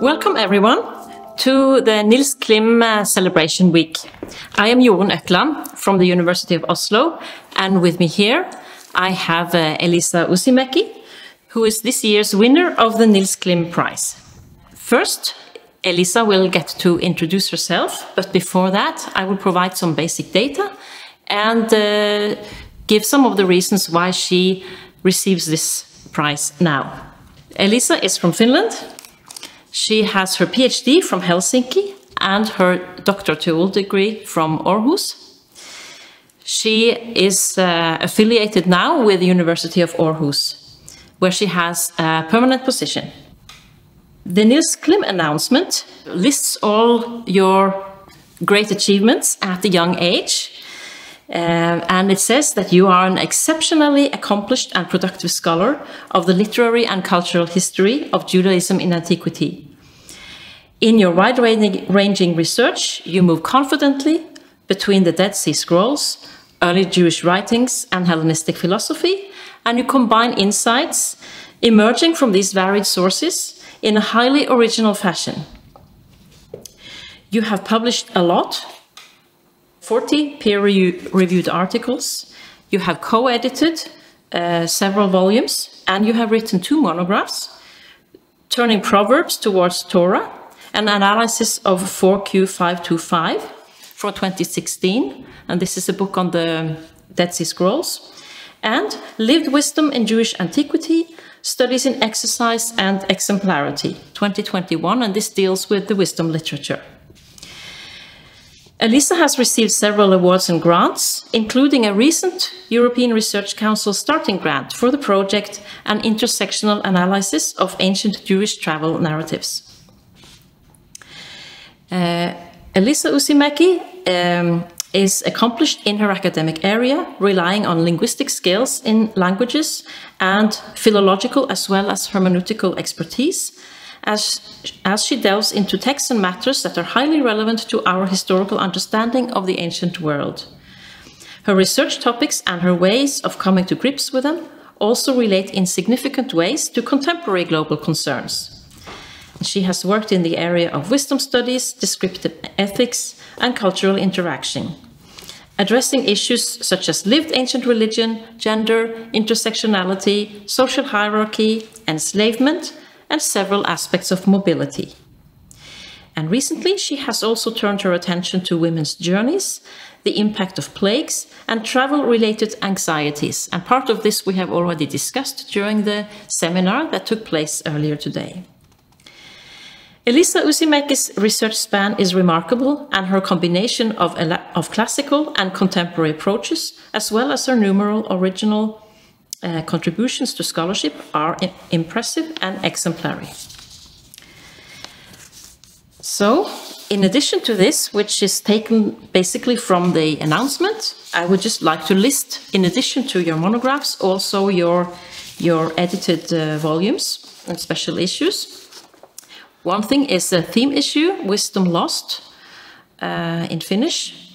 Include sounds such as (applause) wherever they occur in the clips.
Welcome everyone to the Nils Klim uh, Celebration Week. I am Jorunn Økland from the University of Oslo, and with me here I have uh, Elisa Uusimäki, who is this year's winner of the Nils Klim Prize. First, Elisa will get to introduce herself, but before that, I will provide some basic data and uh, give some of the reasons why she receives this prize now. Elisa is from Finland. She has her PhD from Helsinki and her doctoral degree from Aarhus. She is uh, affiliated now with the University of Aarhus, where she has a permanent position. The Nils Klim announcement lists all your great achievements at a young age. Uh, and it says that you are an exceptionally accomplished and productive scholar of the literary and cultural history of Judaism in antiquity. In your wide ranging research, you move confidently between the Dead Sea Scrolls, early Jewish writings, and Hellenistic philosophy, and you combine insights emerging from these varied sources in a highly original fashion. You have published a lot 40 peer reviewed articles, you have co edited uh, several volumes, and you have written two monographs Turning Proverbs Towards Torah, an analysis of 4Q525 from 2016, and this is a book on the Dead Sea Scrolls, and Lived Wisdom in Jewish Antiquity Studies in Exercise and Exemplarity 2021, and this deals with the wisdom literature. Elisa has received several awards and grants, including a recent European Research Council starting grant for the project An Intersectional Analysis of Ancient Jewish Travel Narratives. Uh, Elisa Uusimäki um, is accomplished in her academic area, relying on linguistic skills in languages and philological as well as hermeneutical expertise, as, as she delves into texts and matters that are highly relevant to our historical understanding of the ancient world. Her research topics and her ways of coming to grips with them also relate in significant ways to contemporary global concerns. She has worked in the area of wisdom studies, descriptive ethics, and cultural interaction, addressing issues such as lived ancient religion, gender, intersectionality, social hierarchy, enslavement, and several aspects of mobility. And recently, she has also turned her attention to women's journeys, the impact of plagues, and travel related anxieties. And part of this we have already discussed during the seminar that took place earlier today. Elisa Uusimäki's research span is remarkable, and her combination of, of classical and contemporary approaches, as well as her numerous original uh, contributions to scholarship are impressive and exemplary. So, in addition to this, which is taken basically from the announcement, I would just like to list, in addition to your monographs, also your, your edited uh, volumes and special issues. One thing is a theme issue, Wisdom Lost, uh, in Finnish.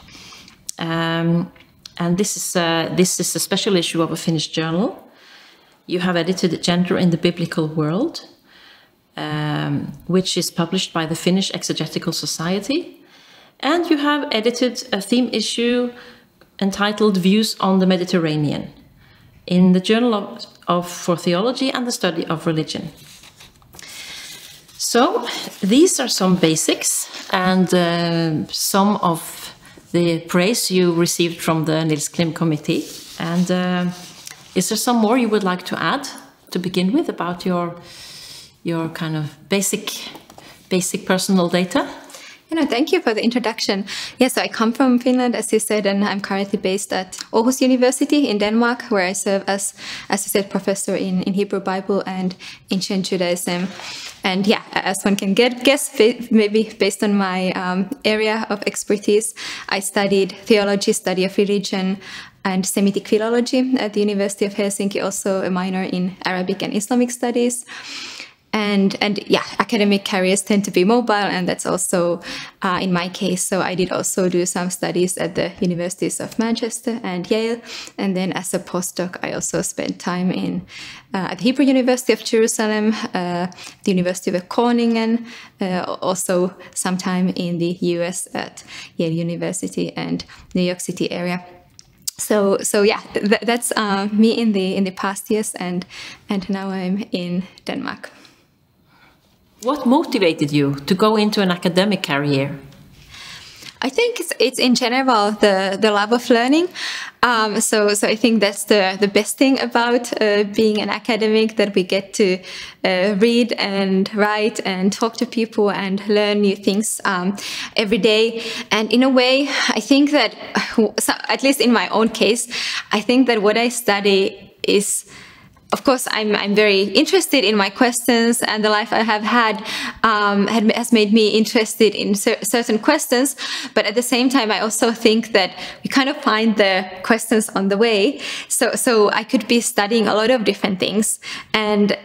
Um, and this is, a, this is a special issue of a Finnish journal. You have edited Gender in the Biblical World, um, which is published by the Finnish Exegetical Society. And you have edited a theme issue entitled Views on the Mediterranean in the Journal of, of for Theology and the Study of Religion. So these are some basics and uh, some of the praise you received from the Nils Klim Committee. And uh, is there some more you would like to add to begin with about your your kind of basic basic personal data? You know, thank you for the introduction. Yes, I come from Finland, as you said, and I'm currently based at Aarhus University in Denmark, where I serve as associate professor in, in Hebrew Bible and ancient Judaism. And yeah, as one can get, guess, maybe based on my um, area of expertise, I studied theology, study of religion, and Semitic philology at the University of Helsinki, also a minor in Arabic and Islamic studies. And and yeah, academic careers tend to be mobile, and that's also uh, in my case. So I did also do some studies at the universities of Manchester and Yale, and then as a postdoc, I also spent time in uh, at the Hebrew University of Jerusalem, uh, the University of Groningen, uh, also some time in the U.S. at Yale University and New York City area so so yeah th that's uh, me in the in the past years and and now i'm in denmark what motivated you to go into an academic career? I think it's, it's in general the, the love of learning. Um, so, so I think that's the, the best thing about uh, being an academic that we get to uh, read and write and talk to people and learn new things um, every day. And in a way, I think that, at least in my own case, I think that what I study is of course, I'm, I'm very interested in my questions, and the life I have had um, has made me interested in cer certain questions. But at the same time, I also think that we kind of find the questions on the way. So, so I could be studying a lot of different things, and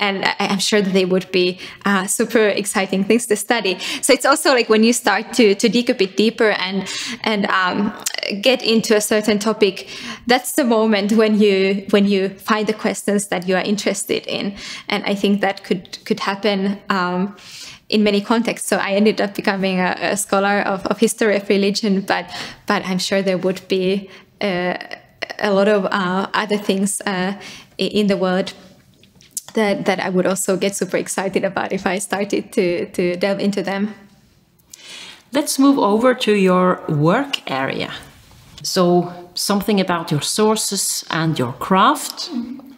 and I'm sure that they would be uh, super exciting things to study. So it's also like when you start to to dig a bit deeper and and um, get into a certain topic, that's the moment when you when you find the questions that you are interested in. And I think that could could happen um, in many contexts. So I ended up becoming a, a scholar of, of, history of religion, but but I'm sure there would be uh, a lot of uh, other things uh, in the world that that I would also get super excited about if I started to to delve into them. Let's move over to your work area. So something about your sources and your craft. Mm -hmm.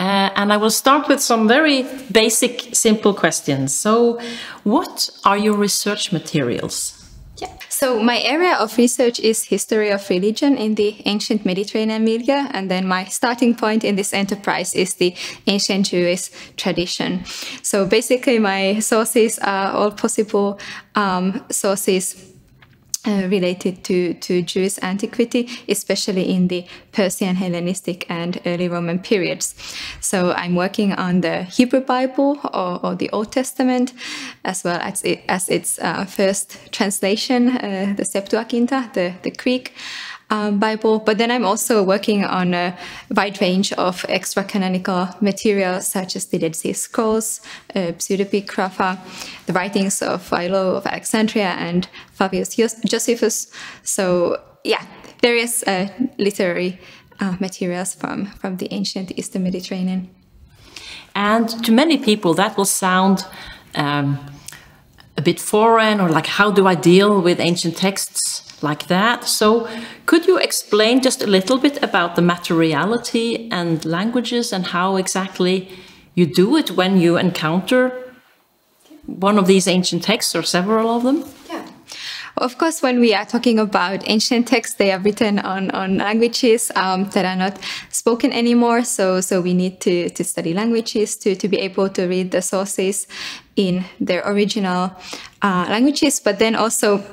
Uh, and I will start with some very basic, simple questions. So, what are your research materials? Yeah. So my area of research is history of religion in the ancient Mediterranean milieu, and then my starting point in this enterprise is the ancient Jewish tradition. So basically, my sources are all possible um, sources uh, related to, to Jewish antiquity, especially in the Persian, Hellenistic, and early Roman periods. So I'm working on the Hebrew Bible or, or the Old Testament, as well as, it, as its uh, first translation, uh, the Septuaginta, the, the Greek um, Bible, but then I'm also working on a wide range of extra canonical material, such as the Dead Sea Scrolls, uh, Pseudepigrapha, the writings of Philo of Alexandria, and Flavius Josephus. So, yeah, various uh, literary uh, materials from, from the ancient Eastern Mediterranean. And to many people, that will sound um, a bit foreign, or like, how do I deal with ancient texts? Like that. So, could you explain just a little bit about the materiality and languages and how exactly you do it when you encounter one of these ancient texts or several of them? Yeah. Of course, when we are talking about ancient texts, they are written on, on languages um, that are not spoken anymore. So, so we need to, to study languages to, to be able to read the sources in their original uh, languages. But then also,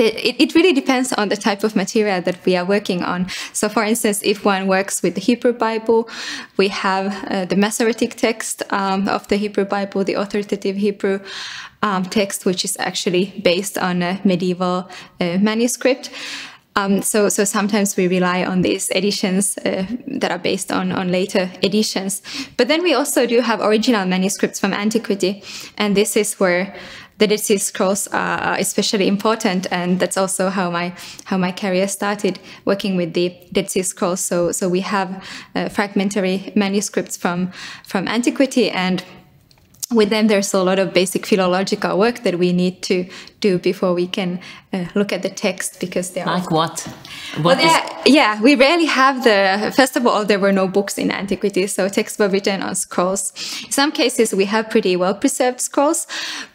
it, really depends on the type of material that we are working on. So, for instance, if one works with the Hebrew Bible, we have uh, the Masoretic text um, of the Hebrew Bible, the authoritative Hebrew um, text, which is actually based on a medieval uh, manuscript. Um, so, so sometimes we rely on these editions uh, that are based on, on later editions. But then we also do have original manuscripts from antiquity, and this is where the Dead Sea Scrolls are especially important, and that's also how my how my career started working with the Dead Sea Scrolls. So so we have uh, fragmentary manuscripts from from antiquity and with them, there's a lot of basic philological work that we need to do before we can uh, look at the text because they're like what? what well, yeah, we rarely have the. First of all, there were no books in antiquity, so texts were written on scrolls. In some cases, we have pretty well preserved scrolls,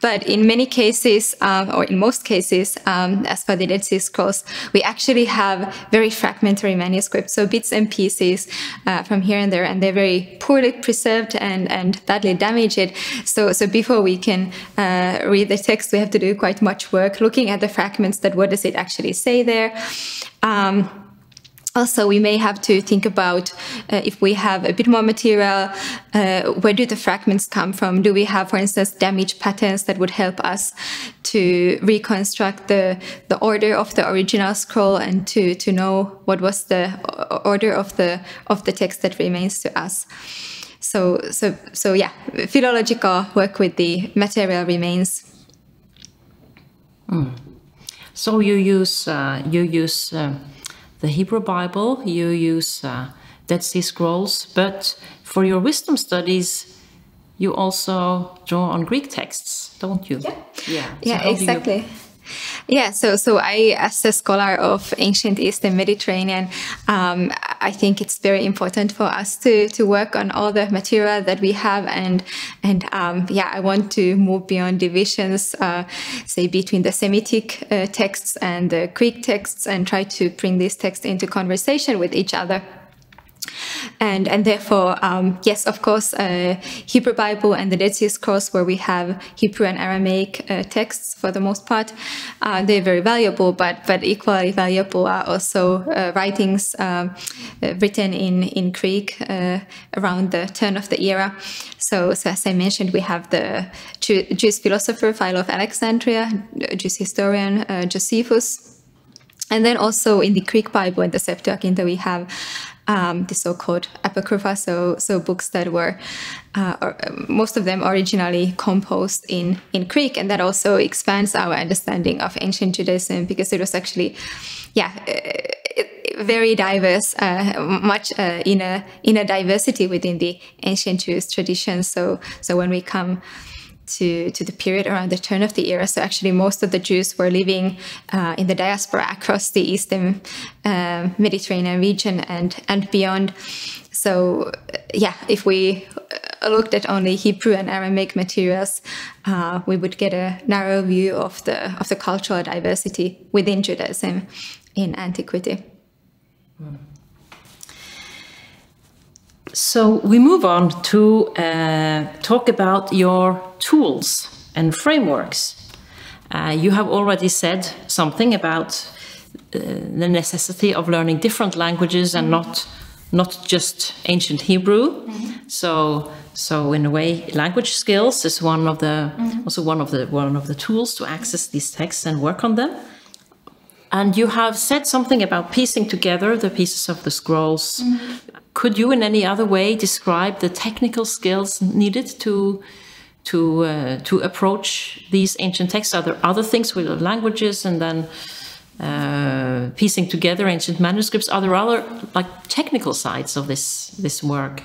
but in many cases, um, or in most cases, um, as for the Dead Sea Scrolls, we actually have very fragmentary manuscripts, so bits and pieces uh, from here and there, and they're very poorly preserved and and badly damaged. So, so before we can uh, read the text, we have to do quite much work looking at the fragments that what does it actually say there. Um, also we may have to think about uh, if we have a bit more material uh, where do the fragments come from do we have for instance damage patterns that would help us to reconstruct the the order of the original scroll and to to know what was the order of the of the text that remains to us so so so yeah philological work with the material remains mm. so you use uh, you use uh, the Hebrew Bible, you use uh, Dead Sea Scrolls, but for your wisdom studies, you also draw on Greek texts, don't you? Yeah, yeah, so yeah exactly. Yeah, so so I, as a scholar of ancient Eastern Mediterranean, um, I think it's very important for us to to work on all the material that we have, and and um, yeah, I want to move beyond divisions, uh, say between the Semitic uh, texts and the Greek texts, and try to bring these texts into conversation with each other and and therefore um, yes of course uh, Hebrew Bible and the Dead Scrolls where we have Hebrew and Aramaic uh, texts for the most part uh, they're very valuable but but equally valuable are also uh, writings um, uh, written in in Greek uh, around the turn of the era. So, so as I mentioned we have the Jew Jewish philosopher Philo of Alexandria Jewish historian Josephus. And then also in the Greek Bible in the Septuagint we have um, the so-called apocrypha, so so books that were uh, or, most of them originally composed in in Greek, and that also expands our understanding of ancient Judaism because it was actually, yeah. Uh, very diverse, uh, much uh, in a in a diversity within the ancient Jewish tradition. So so when we come to, to the period around the turn of the era. So actually, most of the Jews were living uh, in the diaspora across the eastern uh, Mediterranean region and and beyond. So yeah, if we uh, looked at only Hebrew and Aramaic materials, uh, we would get a narrow view of the of the cultural diversity within Judaism in antiquity. Mm. So we move on to uh, talk about your tools and frameworks. Uh, you have already said something about uh, the necessity of learning different languages and not not just ancient Hebrew. Mm -hmm. So so in a way, language skills is one of the mm -hmm. also one of the one of the tools to access these texts and work on them. And you have said something about piecing together the pieces of the scrolls. Mm -hmm. Could you, in any other way, describe the technical skills needed to to uh, to approach these ancient texts? Are there other things with languages and then uh, piecing together ancient manuscripts? Are there other like technical sides of this this work?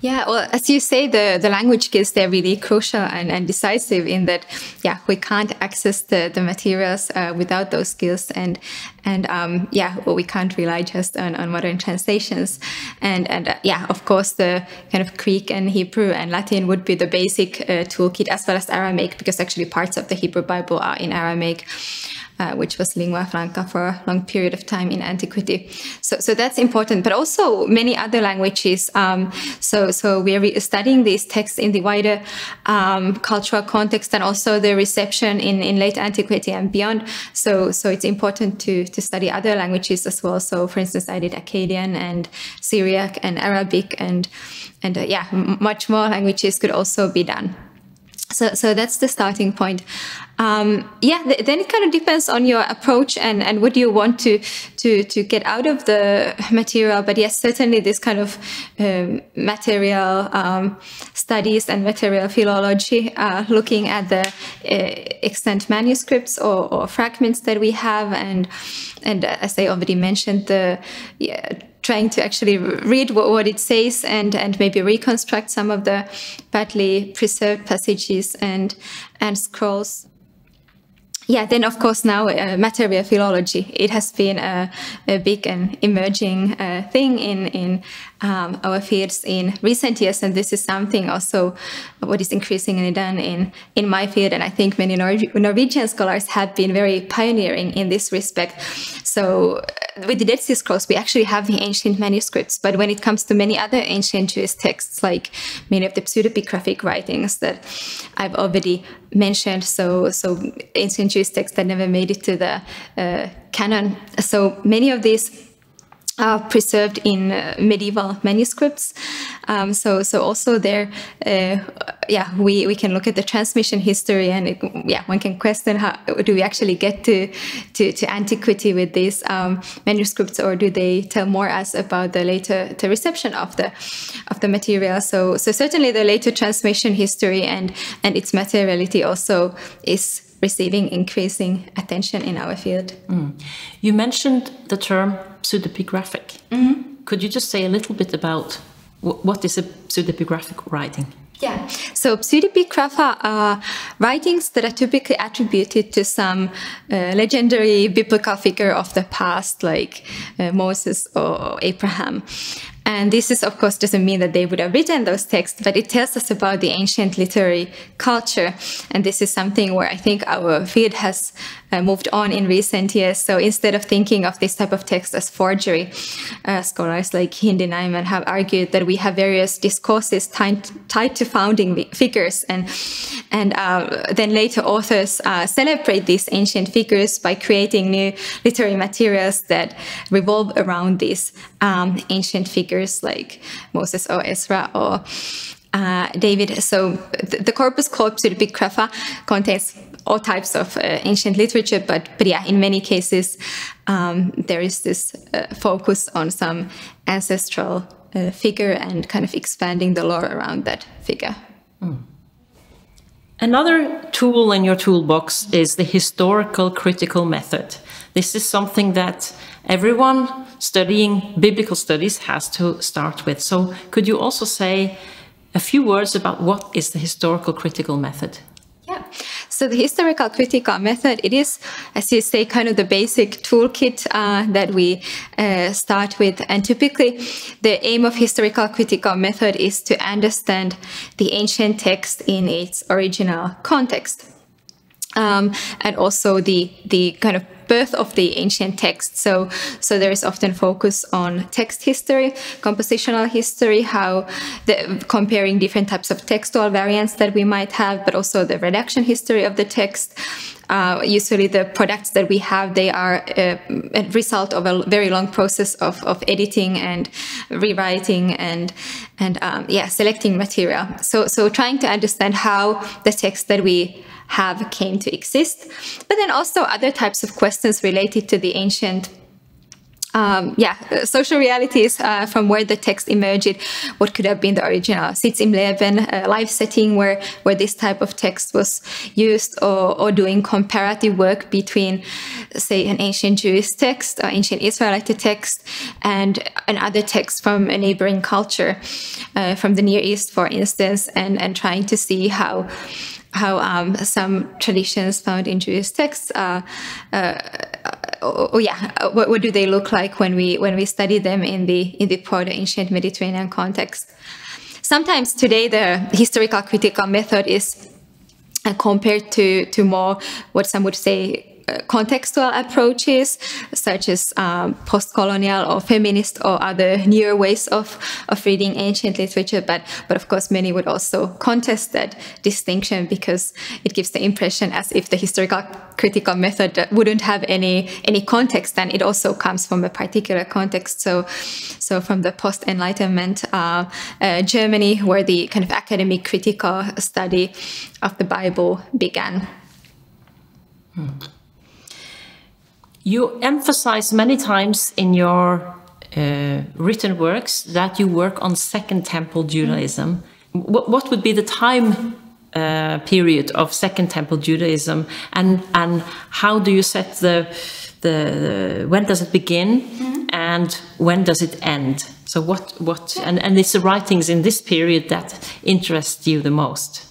Yeah, well, as you say, the, the language skills, they're really crucial and, and decisive in that, yeah, we can't access the, the materials uh, without those skills. And, and um, yeah, well, we can't rely just on, on modern translations. And, and uh, yeah, of course, the kind of Greek and Hebrew and Latin would be the basic uh, toolkit as well as Aramaic, because actually parts of the Hebrew Bible are in Aramaic uh, which was lingua franca for a long period of time in antiquity. So, so that's important, but also many other languages. Um, so, so we're studying these texts in the wider um, cultural context and also the reception in, in late antiquity and beyond. So, so it's important to, to study other languages as well. So, for instance, I did Akkadian and Syriac and Arabic and, and uh, yeah, much more languages could also be done. So, so that's the starting point. Um, yeah, th then it kind of depends on your approach and, and what you want to, to, to get out of the material. But yes, certainly this kind of um, material um, studies and material philology, uh, looking at the uh, extant manuscripts or, or, fragments that we have, and and uh, as I already mentioned, the yeah, trying to actually read what, what, it says and and maybe reconstruct some of the badly preserved passages and and scrolls yeah, then of course now uh, material philology. It has been a, a big and emerging uh, thing in in um, our fields in recent years, and this is something also what is increasingly done in in my field, and I think many Nor Norwegian scholars have been very pioneering in this respect. So with the Dead Sea Scrolls, we actually have the ancient manuscripts, but when it comes to many other ancient Jewish texts, like many of the pseudepigraphic writings that I've already mentioned, so so ancient Jewish texts that never made it to the uh, canon, so many of these uh, preserved in uh, medieval manuscripts. Um, so, so also there, uh, yeah, we, we can look at the transmission history, and it, yeah, one can question how do we actually get to to, to antiquity with these um, manuscripts, or do they tell more us about the later the reception of the of the material? So, so certainly the later transmission history and and its materiality also is receiving increasing attention in our field. Mm. You mentioned the term pseudepigraphic. Mm -hmm. Could you just say a little bit about what is a pseudepigraphic writing? Yeah, so pseudepigrapha are writings that are typically attributed to some uh, legendary biblical figure of the past, like uh, Moses or Abraham. And this is, of course, doesn't mean that they would have written those texts, but it tells us about the ancient literary culture. And this is something where I think our field has uh, moved on in recent years. So instead of thinking of this type of text as forgery, uh, scholars like Hindy Najman have argued that we have various discourses tied, tied to founding figures. And, and uh, then later authors uh, celebrate these ancient figures by creating new literary materials that revolve around these um, ancient figures like Moses or Ezra or uh, David. So the, the corpus called Pseudepigrapha contains all types of uh, ancient literature, but, but yeah, in many cases, um, there is this uh, focus on some ancestral uh, figure and kind of expanding the lore around that figure. Mm. Another tool in your toolbox is the historical critical method. This is something that everyone studying biblical studies has to start with. So, could you also say a few words about what is the historical critical method? Yeah. So the historical critical method, it is, as you say, kind of the basic toolkit uh, that we uh, start with. And typically, the aim of historical critical method is to understand the ancient text in its original context. Um, and also the the kind of birth of the ancient text. So, so there is often focus on text history, compositional history, how the, comparing different types of textual variants that we might have, but also the redaction history of the text. Uh, usually the products that we have, they are uh, a result of a very long process of, of editing and rewriting and, and um, yeah, selecting material. So, so trying to understand how the text that we have came to exist, but then also other types of questions related to the ancient um, yeah, social realities uh, from where the text emerged, what could have been the original. Sitz im Leben, a life setting where, where this type of text was used, or, or doing comparative work between, say, an ancient Jewish text or ancient Israelite text and another text from a neighboring culture, uh, from the Near East, for instance, and, and trying to see how how um, some traditions found in Jewish texts, uh, uh, oh, oh, yeah, what, what, do they look like when we when we study them in the in the proto ancient Mediterranean context? Sometimes today the historical critical method is uh, compared to to more what some would say contextual approaches, such as um, post-colonial or feminist or other newer ways of, of reading ancient literature. But, but of course, many would also contest that distinction because it gives the impression as if the historical critical method wouldn't have any, any context, and it also comes from a particular context. So, so from the post-Enlightenment uh, uh, Germany, where the kind of academic critical study of the Bible began. Hmm. You emphasize many times in your uh, written works that you work on Second Temple Judaism. What, what would be the time uh, period of Second Temple Judaism, and and how do you set the the when does it begin mm -hmm. and when does it end? So what what and and it's the writings in this period that interest you the most.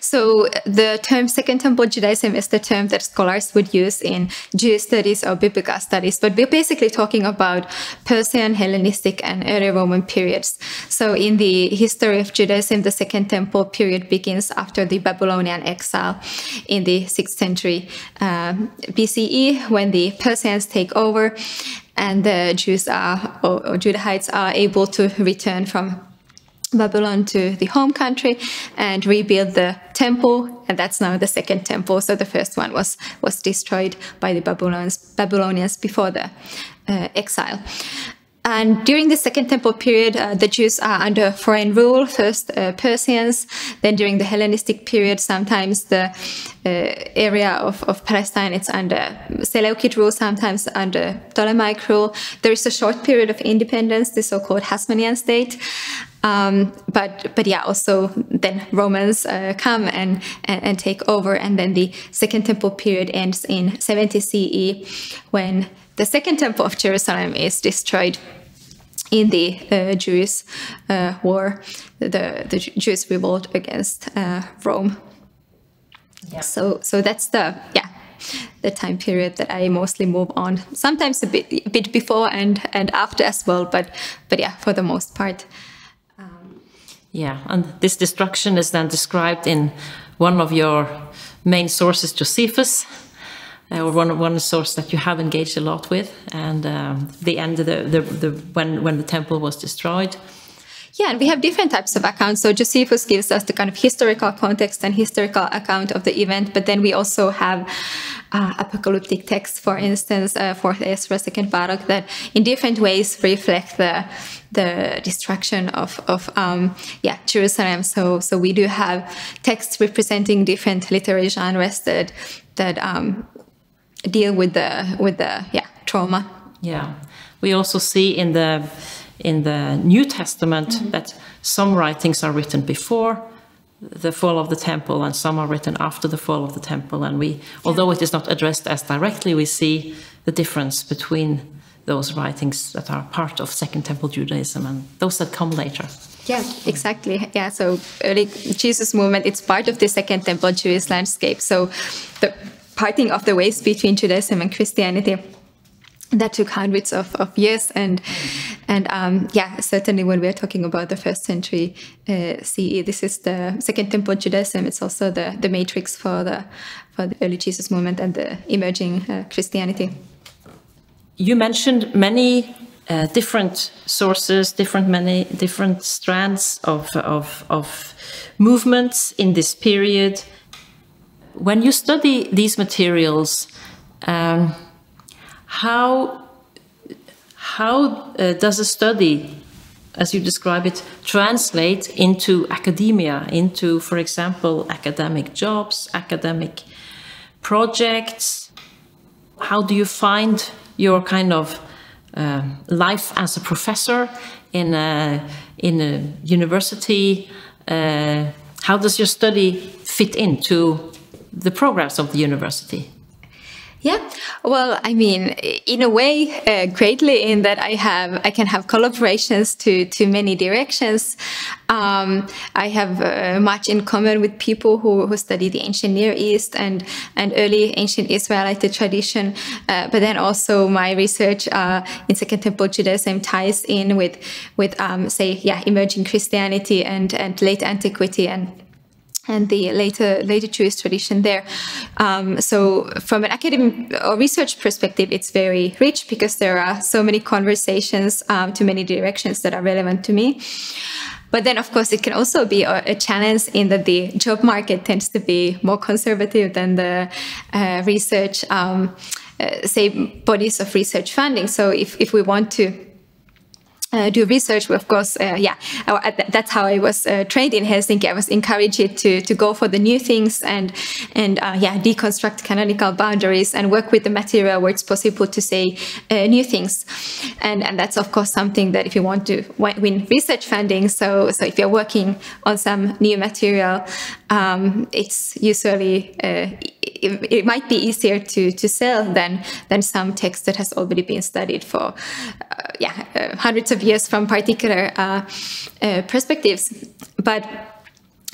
So the term Second Temple Judaism is the term that scholars would use in Jewish studies or biblical studies, but we're basically talking about Persian, Hellenistic, and early Roman periods. So in the history of Judaism, the Second Temple period begins after the Babylonian exile in the 6th century um, BCE when the Persians take over and the Jews are, or, or Judahites are able to return from Babylon to the home country and rebuild the temple, and that's now the second temple. So the first one was was destroyed by the Babylonians Babylonians before the uh, exile. And during the Second Temple period, uh, the Jews are under foreign rule, first uh, Persians, then during the Hellenistic period, sometimes the uh, area of, of Palestine, it's under Seleucid rule, sometimes under Ptolemaic rule. There is a short period of independence, the so-called Hasmonean state. Um, but but yeah, also then Romans uh, come and, and, and take over, and then the Second Temple period ends in 70 CE, when the Second Temple of Jerusalem is destroyed in the uh, Jewish uh, war, the, the Jewish revolt against uh, Rome. Yeah. So, so that's the yeah the time period that I mostly move on. Sometimes a bit a bit before and and after as well, but but yeah, for the most part. Yeah, and this destruction is then described in one of your main sources, Josephus uh, or one one source that you have engaged a lot with, and um, the end of the, the, the when when the temple was destroyed. Yeah, and we have different types of accounts. So Josephus gives us the kind of historical context and historical account of the event, but then we also have uh, apocalyptic texts, for instance, uh, Fourth Ezra, Second Baruch, that in different ways reflect the the destruction of of um, yeah Jerusalem. So so we do have texts representing different literary genres that that um, deal with the with the yeah trauma. Yeah, we also see in the in the New Testament mm -hmm. that some writings are written before the fall of the temple and some are written after the fall of the temple. And we although it is not addressed as directly we see the difference between those writings that are part of second temple judaism and those that come later. Yeah exactly. Yeah so early jesus movement it's part of the second temple jewish landscape. So the parting of the ways between Judaism and Christianity that took hundreds of, of years. And and um, yeah certainly when we're talking about the first century uh, CE this is the second temple Judaism. It's also the the matrix for the for the early Jesus movement and the emerging uh, Christianity. You mentioned many uh, different sources different many different strands of of, of movements in this period. When you study these materials, um, how how uh, does a study, as you describe it, translate into academia, into, for example, academic jobs, academic projects? How do you find your kind of uh, life as a professor in a, in a university? Uh, how does your study fit into the programs of the university? Yeah, well, I mean, in a way, uh, greatly in that I have I can have collaborations to to many directions. Um, I have uh, much in common with people who, who study the ancient Near East and and early ancient Israelite tradition. Uh, but then also my research uh, in Second Temple Judaism ties in with with um, say yeah emerging Christianity and and late antiquity and and the later later Jewish tradition there. Um, so from an academic or research perspective, it's very rich because there are so many conversations um, to many directions that are relevant to me. But then, of course, it can also be a, a, challenge in that the job market tends to be more conservative than the uh, research, um, uh, say, bodies of research funding. So if, if we want to uh, do research, of course, uh, yeah, that's how I was uh, trained in Helsinki. I was encouraged to to go for the new things and and uh, yeah, deconstruct canonical boundaries and work with the material where it's possible to say uh, new things. And and that's of course something that if you want to win research funding, so so if you're working on some new material, um, it's usually uh, it, it, might be easier to to sell than than some text that has already been studied for yeah hundreds of of years from particular uh, uh, perspectives. But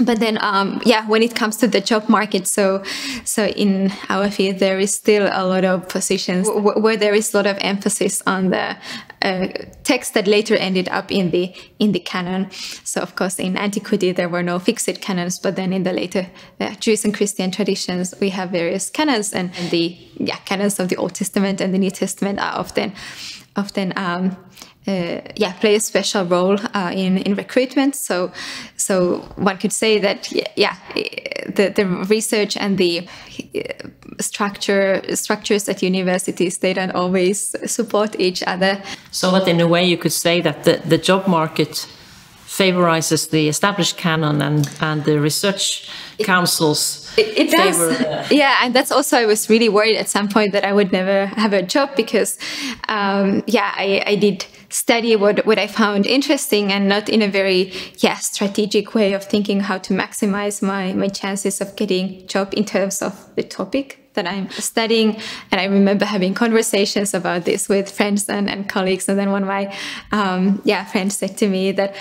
but then um, yeah when it comes to the job market so so in our field there is still a lot of positions. Where there is a lot of emphasis on the uh, text that later ended up in the in the canon. So of course in antiquity there were no fixed canons but then in the later uh, jewish and christian traditions we have various canons and, and, the yeah canons of the old testament and the new testament are often often um, yeah play a special role uh, in in recruitment. So so one could say that yeah, the the research and the structure structures at universities they don't always support each other. So that in a way you could say that the, the job market favorizes the established canon and, and the research councils it, it does favor, (laughs) yeah and that's also i was really worried at some point that i would never have a job because um, yeah I, I did study what, what I found interesting and not in a very yeah strategic way of thinking how to maximize my, my chances of getting job in terms of the topic that I'm studying. And I remember having conversations about this with friends and, and colleagues. And then one of my um, yeah friends said to me that,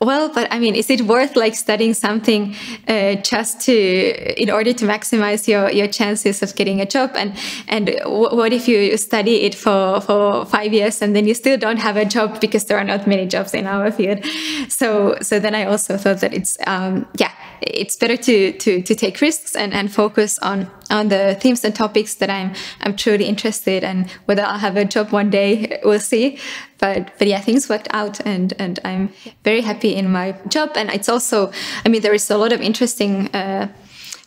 well, but I mean, is it worth like studying something uh, just to in order to maximize your, your chances of getting a job? And and what if you study it for for five years and then you still don't have a job because there are not many jobs in our field? So so then I also thought that it's um, yeah it's better to to to take risks and and focus on on the themes and topics that I'm I'm truly interested in. Whether I'll have a job one day, (laughs) we'll see but but yeah things worked out and and i'm very happy in my job and it's also i mean there is a lot of interesting uh,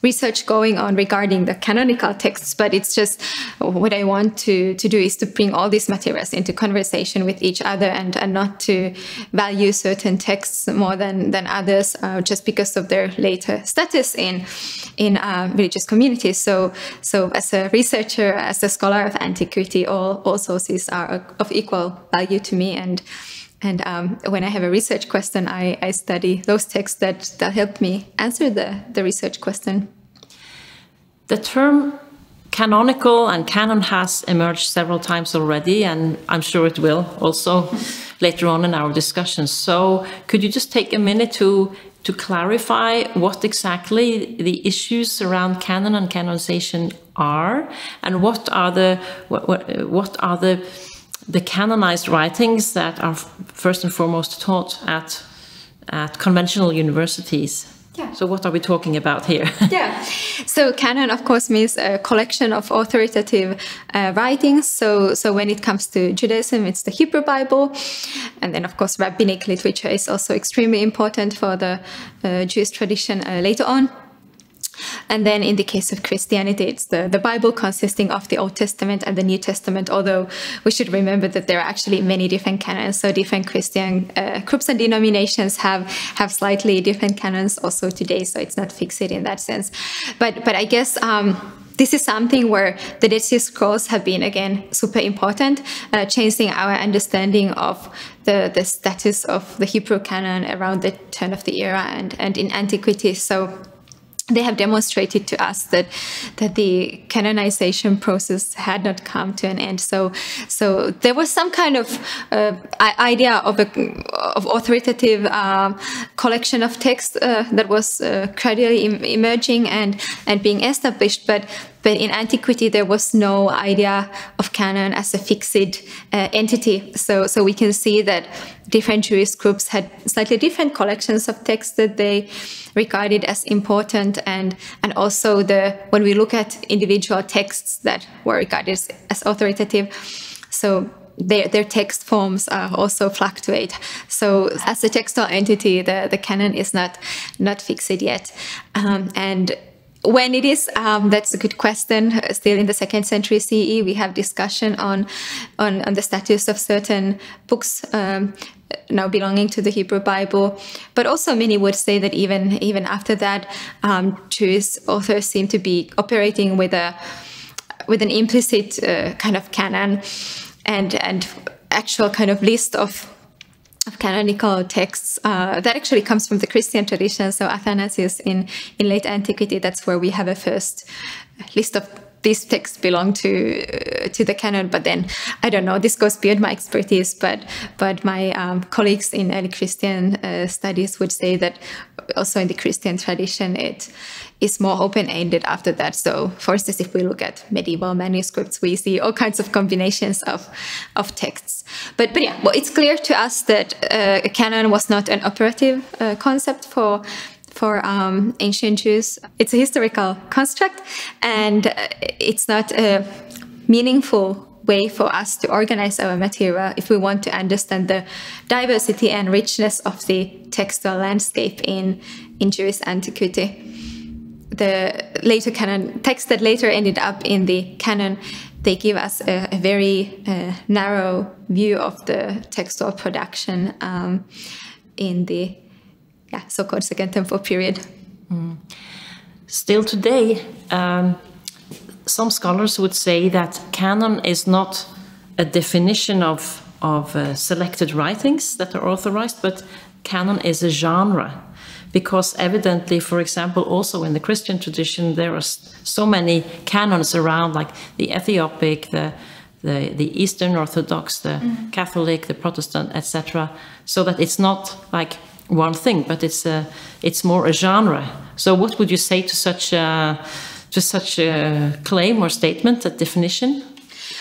research going on regarding the canonical texts, but it's just what I want to, to do is to bring all these materials into conversation with each other and, and not to value certain texts more than, than others uh, just because of their later status in, in uh, religious communities. So, so as a researcher, as a scholar of antiquity, all, all sources are of equal value to me. And and um, when I have a research question, I, I study those texts that, that help me answer the, the research question. The term canonical and canon has emerged several times already, and I'm sure it will also (laughs) later on in our discussion. So, could you just take a minute to to clarify what exactly the issues around canon and canonization are, and what are the what, what, what are the the canonized writings that are first and foremost taught at at conventional universities. Yeah. So what are we talking about here? (laughs) yeah. So canon, of course, means a collection of authoritative uh, writings. So so when it comes to Judaism, it's the Hebrew Bible, and then of course rabbinic literature is also extremely important for the uh, Jewish tradition uh, later on. And then in the case of Christianity, it's the, the Bible consisting of the Old Testament and the New Testament, although we should remember that there are actually many different canons. So different Christian uh, groups and denominations have, have slightly different canons also today. So it's not fixed in that sense. But, but I guess, um, this is something where the Dead Sea Scrolls have been again super important, uh, changing our understanding of the, the status of the Hebrew canon around the turn of the era and, and in antiquity. So they have demonstrated to us that that the canonization process had not come to an end. So, so there was some kind of uh, idea of a of authoritative um, collection of text uh, that was uh, gradually Im emerging and and being established, but but in antiquity, there was no idea of canon as a fixed uh, entity. So, so we can see that different Jewish groups had slightly different collections of texts that they regarded as important, and and also the when we look at individual texts that were regarded as authoritative. So their, their text forms uh, also fluctuate. So as a textual entity, the, the canon is not not fixed yet. Um, and when it is, um, that's a good question. Still in the second century CE, we have discussion on on, on the status of certain books um, now belonging to the Hebrew Bible. But also, many would say that even even after that, um, Jewish authors seem to be operating with a with an implicit uh, kind of canon and and actual kind of list of of canonical texts uh, that actually comes from the Christian tradition. So Athanasius in in late antiquity, that's where we have a first list of these texts belong to uh, to the canon. But then I don't know. This goes beyond my expertise. But but my um, colleagues in early Christian uh, studies would say that also in the Christian tradition, it is more open-ended after that. So, for instance, if we look at medieval manuscripts, we see all kinds of combinations of of texts. But but yeah, well, it's clear to us that uh, a canon was not an operative uh, concept for for um, ancient Jews. It's a historical construct, and it's not a meaningful way for us to organize our material if we want to understand the diversity and richness of the textual landscape in, in Jewish antiquity. The later canon, texts that later ended up in the canon, they give us a, a very uh, narrow view of the textual production um, in the yeah, so-called Second Temple period. Mm. Still today, um, some scholars would say that canon is not a definition of of uh, selected writings that are authorized, but canon is a genre. Because evidently, for example, also in the Christian tradition, there are so many canons around, like the Ethiopic, the the, the Eastern Orthodox, the mm. Catholic, the Protestant, etc. So that it's not like one thing, but it's a, it's more a genre. So, what would you say to such a to such a claim or statement, a definition?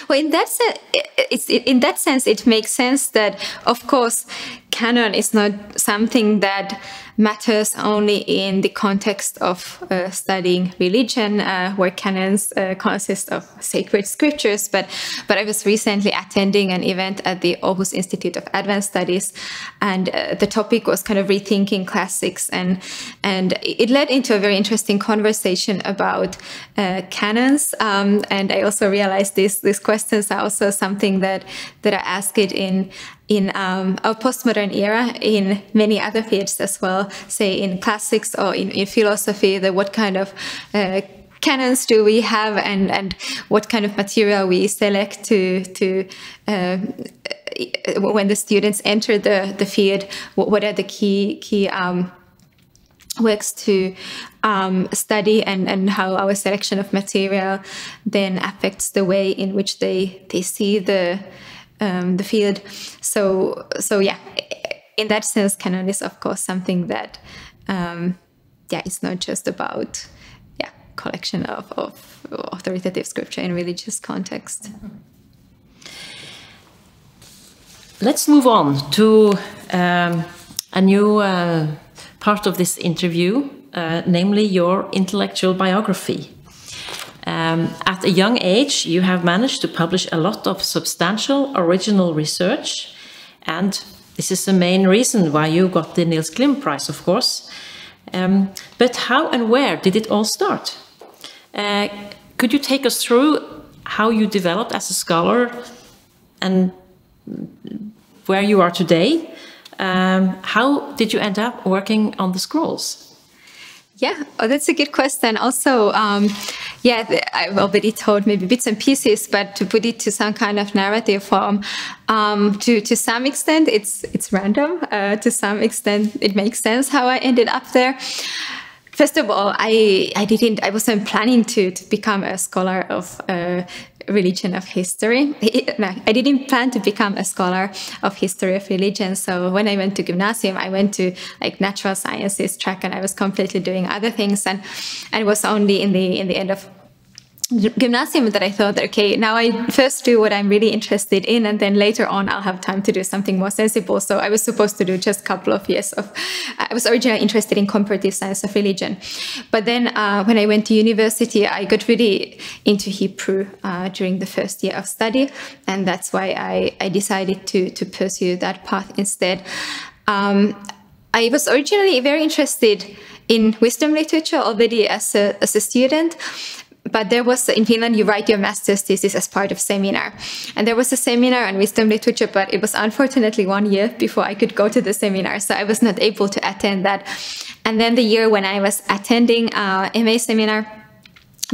Well, in that sense, it's, in that sense, it makes sense that, of course, canon is not something that matters only in the context of uh, studying religion, uh, where canons uh, consist of sacred scriptures. But, but I was recently attending an event at the Aarhus Institute of Advanced Studies, and uh, the topic was kind of rethinking classics, and and it led into a very interesting conversation about uh, canons. Um, and I also realized these these questions are also something that that I asked it in in um, our postmodern era in many other fields as well, say in classics or in, in philosophy, the what kind of uh, canons do we have and, and what kind of material we select to, to uh, when the students enter the, the field, what, what are the key, key um, works to um, study and, and how our selection of material then affects the way in which they, they see the, um, the field. So so yeah, in that sense, canon is of course something that um, yeah, it's not just about yeah collection of, of authoritative scripture in religious context. Let's move on to um, a new uh, part of this interview, uh, namely your intellectual biography. Um, at a young age, you have managed to publish a lot of substantial original research, and this is the main reason why you got the Nils Klim Prize, of course. Um, but how and where did it all start? Uh, could you take us through how you developed as a scholar and where you are today? Um, how did you end up working on the scrolls? Yeah, oh, that's a good question. Also, um, yeah, I've already told maybe bits and pieces, but to put it to some kind of narrative form, um, to to some extent, it's it's random. Uh, to some extent, it makes sense how I ended up there. First of all, I I didn't I wasn't planning to to become a scholar of uh, religion of history. I didn't plan to become a scholar of history of religion. So when I went to gymnasium, I went to like natural sciences track and I was completely doing other things. And, and it was only in the, in the end of gymnasium that I thought, okay, now I first do what I'm really interested in, and then later on I'll have time to do something more sensible. So I was supposed to do just a couple of years of. I was originally interested in comparative science of religion, but then uh, when I went to university, I got really into Hebrew uh, during the first year of study, and that's why I, I decided to to pursue that path instead. Um, I was originally very interested in wisdom literature already as a, as a student, but there was in Finland you write your master's thesis as part of seminar, and there was a seminar on wisdom literature, but it was unfortunately one year before I could go to the seminar, so I was not able to attend that. And then the year when I was attending uh, MA seminar,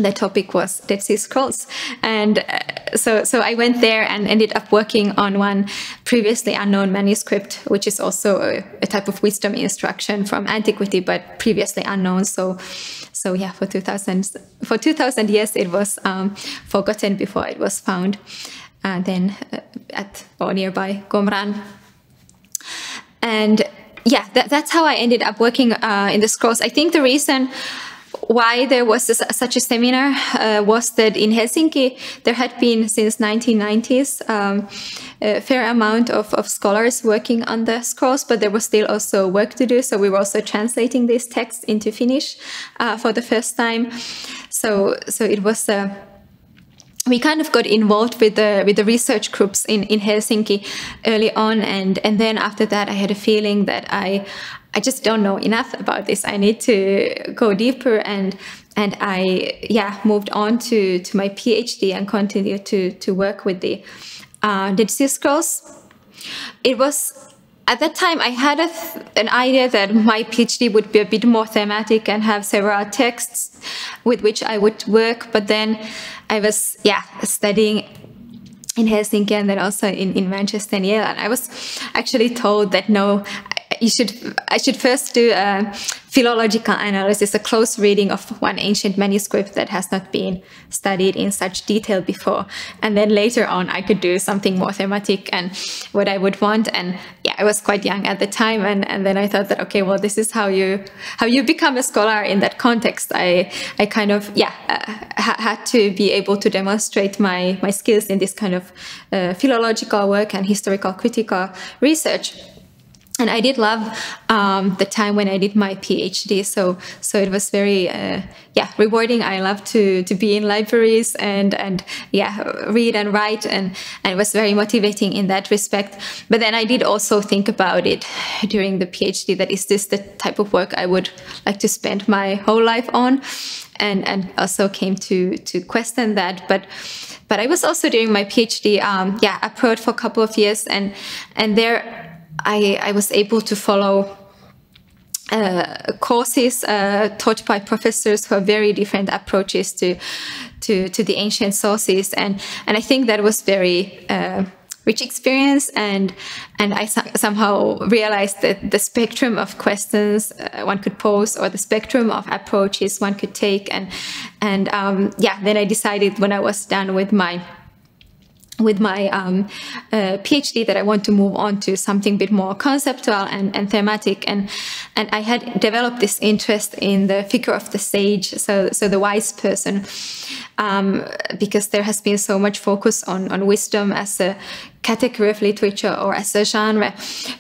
the topic was Dead Sea Scrolls, and uh, so so I went there and ended up working on one previously unknown manuscript, which is also a, a type of wisdom instruction from antiquity, but previously unknown. So so yeah, for 2000 for 2000 years it was um, forgotten before it was found. And then uh, at or nearby Qumran, and yeah, that, that's how I ended up working uh, in the scrolls. I think the reason why there was such a seminar uh, was that in Helsinki there had been since 1990s um, a fair amount of, of scholars working on the scrolls, but there was still also work to do. So we were also translating these texts into Finnish uh, for the first time. So so it was a we kind of got involved with the with the research groups in, in Helsinki early on and and then after that I had a feeling that I I just don't know enough about this. I need to go deeper and and I yeah moved on to to my PhD and continued to to work with the uh, Sea Scrolls. It was at that time I had an idea that my PhD would be a bit more thematic and have several texts with which I would work, but then I was yeah studying in Helsinki and then also in, in Manchester and Yale. And I was actually told that no, you should I should first do a philological analysis, a close reading of one ancient manuscript that has not been studied in such detail before, and then later on I could do something more thematic and what I would want. And yeah, I was quite young at the time, and and then I thought that okay, well, this is how you how you become a scholar in that context. I I kind of yeah uh, had to be able to demonstrate my my skills in this kind of uh, philological work and historical critical research and I did love um, the time when I did my PhD. So so it was very uh, yeah rewarding. I love to to be in libraries and and yeah read and write and and it was very motivating in that respect. But then I did also think about it during the PhD. That is this the type of work I would like to spend my whole life on, and and also came to to question that. But but I was also doing my PhD, um, yeah, abroad for a couple of years, and and there I, I was able to follow uh, courses uh, taught by professors who have very different approaches to to, to the ancient sources, and and I think that was very uh, rich experience, and and I so somehow realized that the spectrum of questions uh, one could pose, or the spectrum of approaches one could take, and and um, yeah, then I decided when I was done with my with my um, uh, PhD that I want to move on to something a bit more conceptual and, and thematic. And, and I had developed this interest in the figure of the sage, so, so the wise person, um, because there has been so much focus on, on wisdom as a category of literature or as a genre.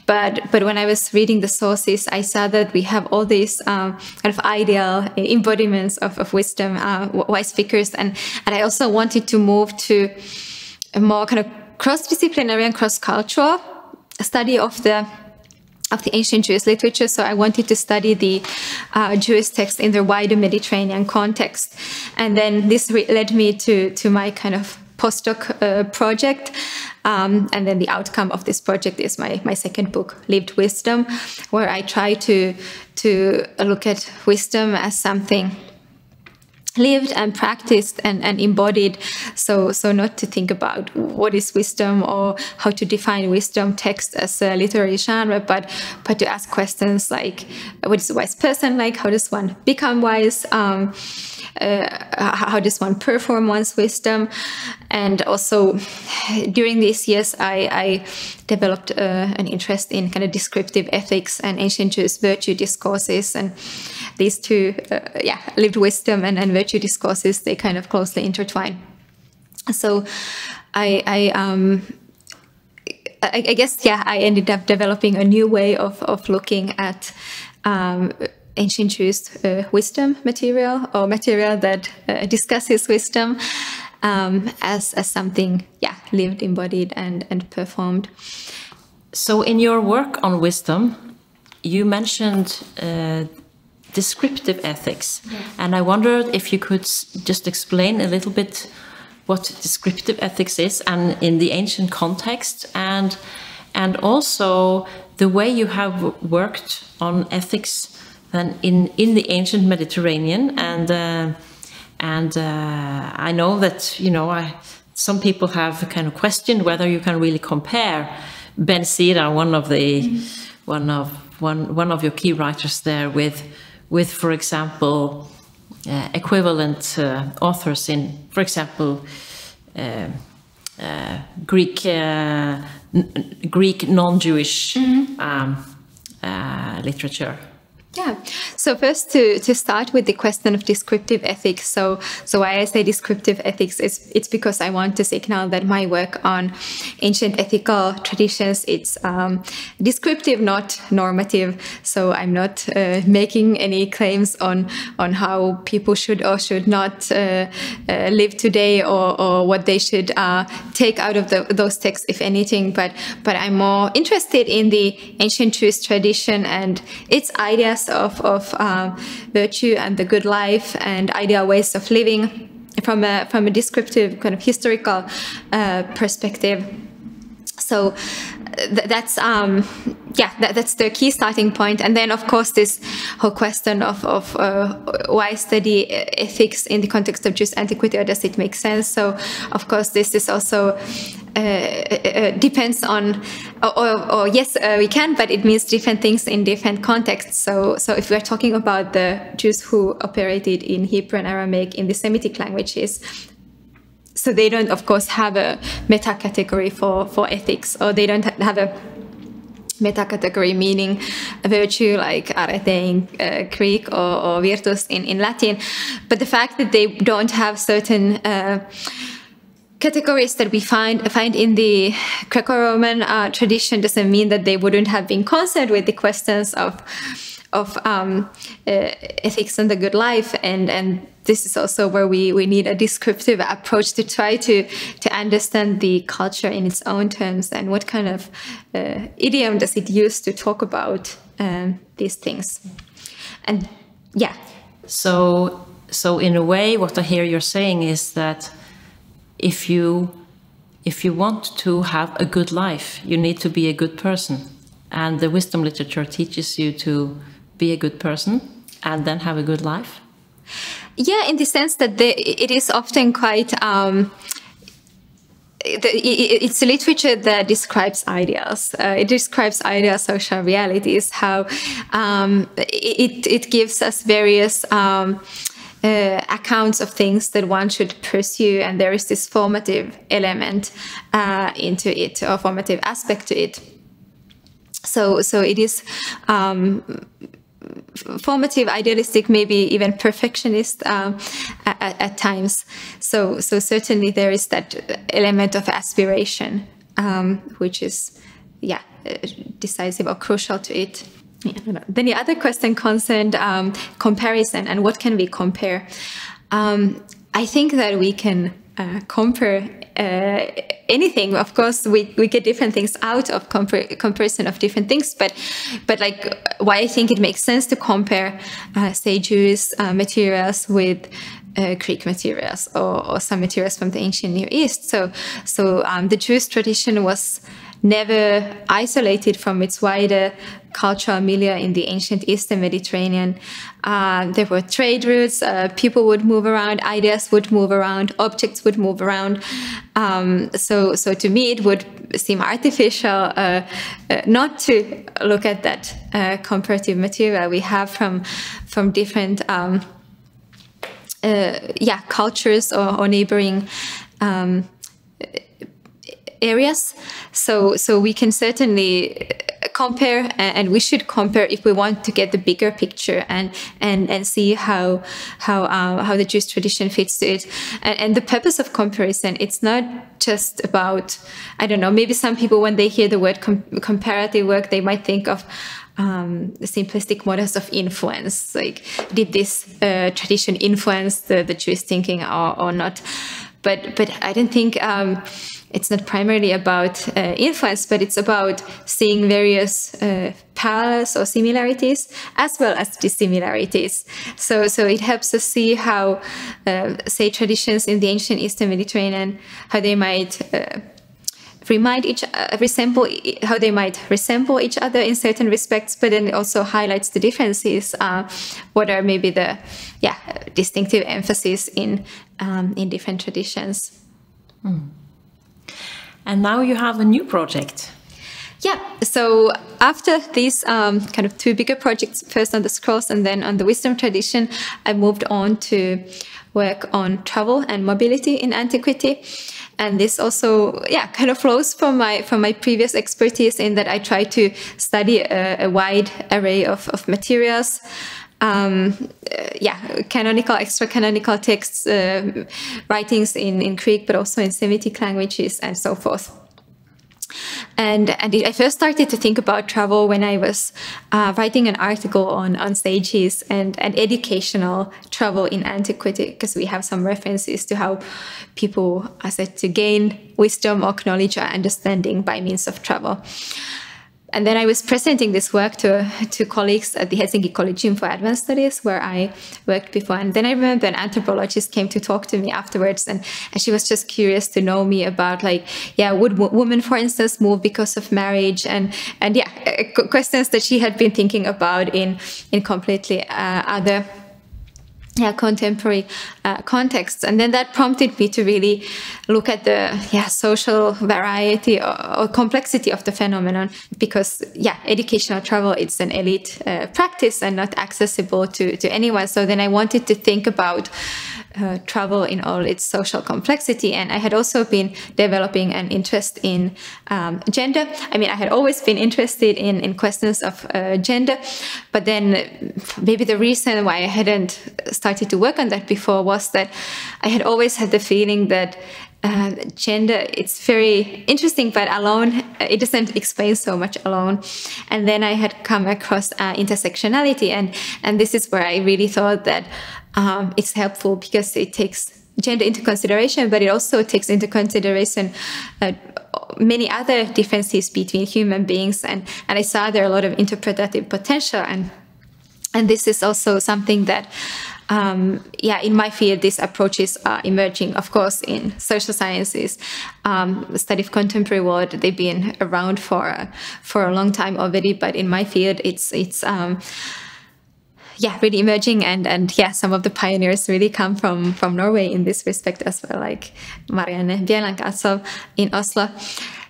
But, but when I was reading the sources, I saw that we have all these um, kind of ideal embodiments of, of wisdom, uh, wise figures. And, and I also wanted to move to a more kind of cross-disciplinary and cross-cultural study of the of the ancient Jewish literature. So I wanted to study the uh, Jewish text in the wider Mediterranean context, and then this led me to to my kind of postdoc uh, project. Um, and then the outcome of this project is my, my second book, Lived Wisdom, where I try to to look at wisdom as something lived and practiced and, and embodied. So so not to think about what is wisdom or how to define wisdom text as a literary genre but but to ask questions like what is a wise person like? How does one become wise? Um, uh, how does one perform one's wisdom? And also during these years I, I developed uh, an interest in kind of descriptive ethics and ancient Jewish virtue discourses. And these two, uh, yeah, lived wisdom and, and virtue discourses, they kind of closely intertwine. So I, I, um, I, I guess, yeah, I ended up developing a new way of, of looking at um, ancient Jewish uh, wisdom material or material that uh, discusses wisdom um, as, as something, yeah, lived, embodied, and, and performed. So, in your work on wisdom, you mentioned uh, descriptive ethics. Yeah. And I wondered if you could just explain a little bit what descriptive ethics is and in the ancient context and and also the way you have worked on ethics then in in the ancient Mediterranean and uh, and uh, I know that you know I, some people have kind of questioned whether you can really compare Ben Sira, one of the mm -hmm. one of one one of your key writers there with with, for example, uh, equivalent uh, authors in, for example, uh, uh Greek uh, Greek non-Jewish mm -hmm. um, uh, literature. Yeah. So first to, to start with the question of descriptive ethics. So so why I say descriptive ethics is it's because I want to signal that my work on ancient ethical traditions it's um, descriptive, not normative. So I'm not uh, making any claims on on how people should or should not uh, uh, live today or, or what they should uh, take out of the, those texts, if anything. But but I'm more interested in the ancient Jewish tradition and its ideas of, of um, virtue and the good life and ideal ways of living from a, from a descriptive kind of historical uh, perspective. So th that's um, yeah, that, that's the key starting point. And then, of course, this whole question of, of uh, why study ethics in the context of Jewish antiquity, or does it make sense? So, of course, this is also uh, uh, depends on, or, or, or yes, uh, we can, but it means different things in different contexts. So, so if we're talking about the Jews who operated in Hebrew and Aramaic in the Semitic languages, so they don't, of course, have a meta category for, for ethics, or they don't have a meta category meaning virtue like arete in uh, Greek or, or, virtus in, in Latin. But the fact that they don't have certain uh, categories that we find find in the Greco-Roman uh, tradition doesn't mean that they wouldn't have been concerned with the questions of of um, uh, ethics and the good life. And and this is also where we, we need a descriptive approach to try to to understand the culture in its own terms and what kind of uh, idiom does it use to talk about um, these things. And yeah. So so in a way what i hear you're saying is that if you if you want to have a good life, you need to be a good person. And the wisdom literature teaches you to be a good person and then have a good life. Yeah, in the sense that the, it is often quite. Um, it's a literature that describes ideals. Uh, it describes ideal social realities. How um, it it gives us various. Um, uh, accounts of things that one should pursue, and there is this formative element uh, into it, or formative aspect to it. So, so it is um, formative, idealistic, maybe even perfectionist um, at, at, times. So, so certainly there is that element of aspiration, um, which is, yeah, uh, decisive or crucial to it. Yeah, then the other question concerned um, comparison and what can we compare. Um, I think that we can uh, compare anything. Of course, we, we get different things out of compar comparison of different things, but but like why I think it makes sense to compare, uh, say, Jewish uh, materials with uh, Greek materials or, or, some materials from the ancient Near East. So so um, the Jewish tradition was never isolated from its wider cultural milieu in the ancient Eastern Mediterranean. Uh, there were trade routes, uh, people would move around, ideas would move around, objects would move around. Um, so, so to me, it would seem artificial uh, uh not to look at that uh, comparative material we have from from different. Um, uh, yeah, cultures or, or neighboring um, areas. So, so we can certainly compare and we should compare if we want to get the bigger picture and and and see how how uh, how the Jewish tradition fits to it and, and the purpose of comparison it's not just about I don't know maybe some people when they hear the word com comparative work they might think of um, simplistic models of influence like did this uh, tradition influence the, the Jewish thinking or, or not but but I don't think um, it's not primarily about uh, influence, but it's about seeing various uh, parallels or similarities as well as dissimilarities. So, so it helps us see how, uh, say, traditions in the ancient Eastern Mediterranean, how they might uh, remind each uh, resemble how they might resemble each other in certain respects, but then also highlights the differences. Uh, what are maybe the yeah distinctive emphasis in um, in different traditions. Mm. And now you have a new project. Yeah, so after these um, kind of two bigger projects, first on the scrolls and then on the wisdom tradition, I moved on to work on travel and mobility in antiquity. and this also yeah kind of flows from my from my previous expertise in that I try to study a, a wide array of, of materials um, uh, yeah, canonical, extra canonical texts, uh, writings in, in Greek, but also in Semitic languages and so forth. And, and I first started to think about travel when I was uh, writing an article on, on sages and, and educational travel in antiquity, because we have some references to how people are said to gain wisdom or knowledge or understanding by means of travel. And then I was presenting this work to, to colleagues at the Helsinki Collegium for Advanced Studies, where I worked before. And then I remember an anthropologist came to talk to me afterwards, and, and she was just curious to know me about, like, yeah, would women, for instance, move because of marriage? And, and yeah, uh, questions that she had been thinking about in, in completely uh, other yeah, contemporary uh, contexts. And then that prompted me to really look at the yeah, social variety or, or complexity of the phenomenon because, yeah, educational travel, it's an elite uh, practice and not accessible to, to anyone. So then I wanted to think about uh, travel in all its social complexity. And I had also been developing an interest in um, gender. I mean, I had always been interested in, in questions of uh, gender, but then maybe the reason why I hadn't started to work on that before was that I had always had the feeling that uh, gender it's very interesting but alone it doesn't explain so much alone and then i had come across uh, intersectionality and and this is where i really thought that um, it's helpful because it takes gender into consideration, but it also takes into consideration uh, many other differences between human beings. And, and I saw there are a lot of interpretative potential. And, and this is also something that, um, yeah, in my field, these approaches are emerging, of course, in social sciences, um, study of contemporary world, they've been around for, for a long time already. But in my field, it's, it's, um, yeah, really emerging and and yeah, some of the pioneers really come from from Norway in this respect as well, like Marianne Bjelland in Oslo.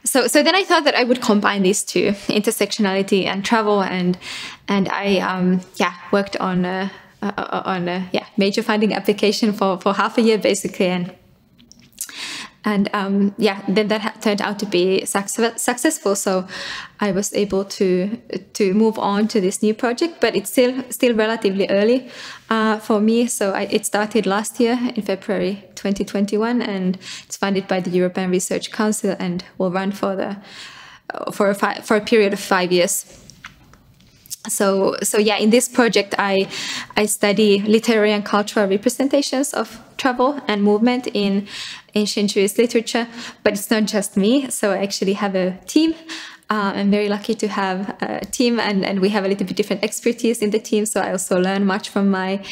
So so then I thought that I would combine these two, intersectionality and travel, and and I um, yeah worked on. Uh, uh, on a yeah major funding application for for half a year basically and and um, yeah, then that turned out to be success successful. So I was able to to move on to this new project, but it's still still relatively early uh, for me. So I, it started last year in February 2021, and it's funded by the European Research Council and will run for the for a for a period of five years so so yeah in this project i i study literary and cultural representations of travel and movement in ancient jewish literature but it's not just me. So i actually have a team uh, I'm very lucky to have a team, and, and we have a little bit different expertise in the team. So I also learn much from my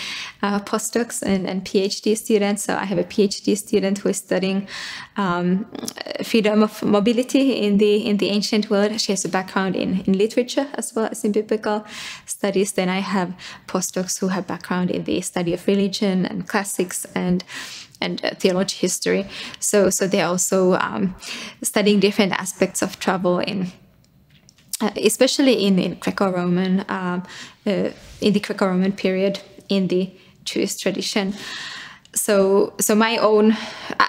uh, postdocs and, and PhD students. So I have a PhD student who is studying um, freedom of mobility in the in the ancient world. She has a background in, in literature as well as in biblical studies. Then I have postdocs who have background in the study of religion and classics and and uh, theology history. So so they're also um, studying different aspects of travel in especially in, in Greco-Roman, um, uh, in the Greco-Roman period in the Jewish tradition. So, so my own,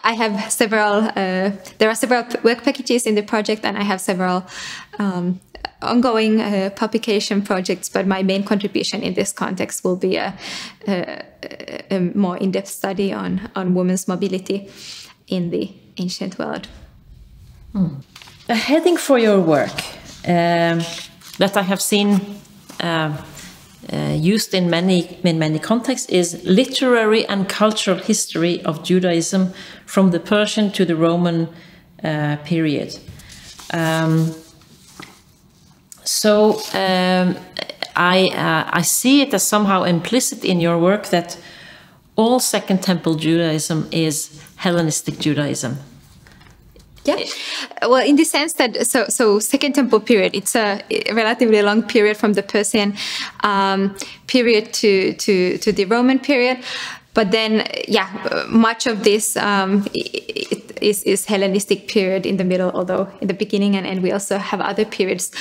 I have several. Uh, there are several work packages in the project, and I have several um, ongoing uh, publication projects. But my main contribution in this context will be a, a, a more in-depth study on on women's mobility in the ancient world. Hmm. A heading for your work that I have seen uh, uh, used in many in many contexts is literary and cultural history of Judaism from the Persian to the Roman uh, period. Um, so um, I uh, I see it as somehow implicit in your work that all Second Temple Judaism is Hellenistic Judaism. Yeah. Well, in the sense that so so Second Temple period, it's a relatively long period from the Persian um, period to to to the Roman period. But then, yeah, much of this um, is, is Hellenistic period in the middle, although in the beginning and end we also have other periods.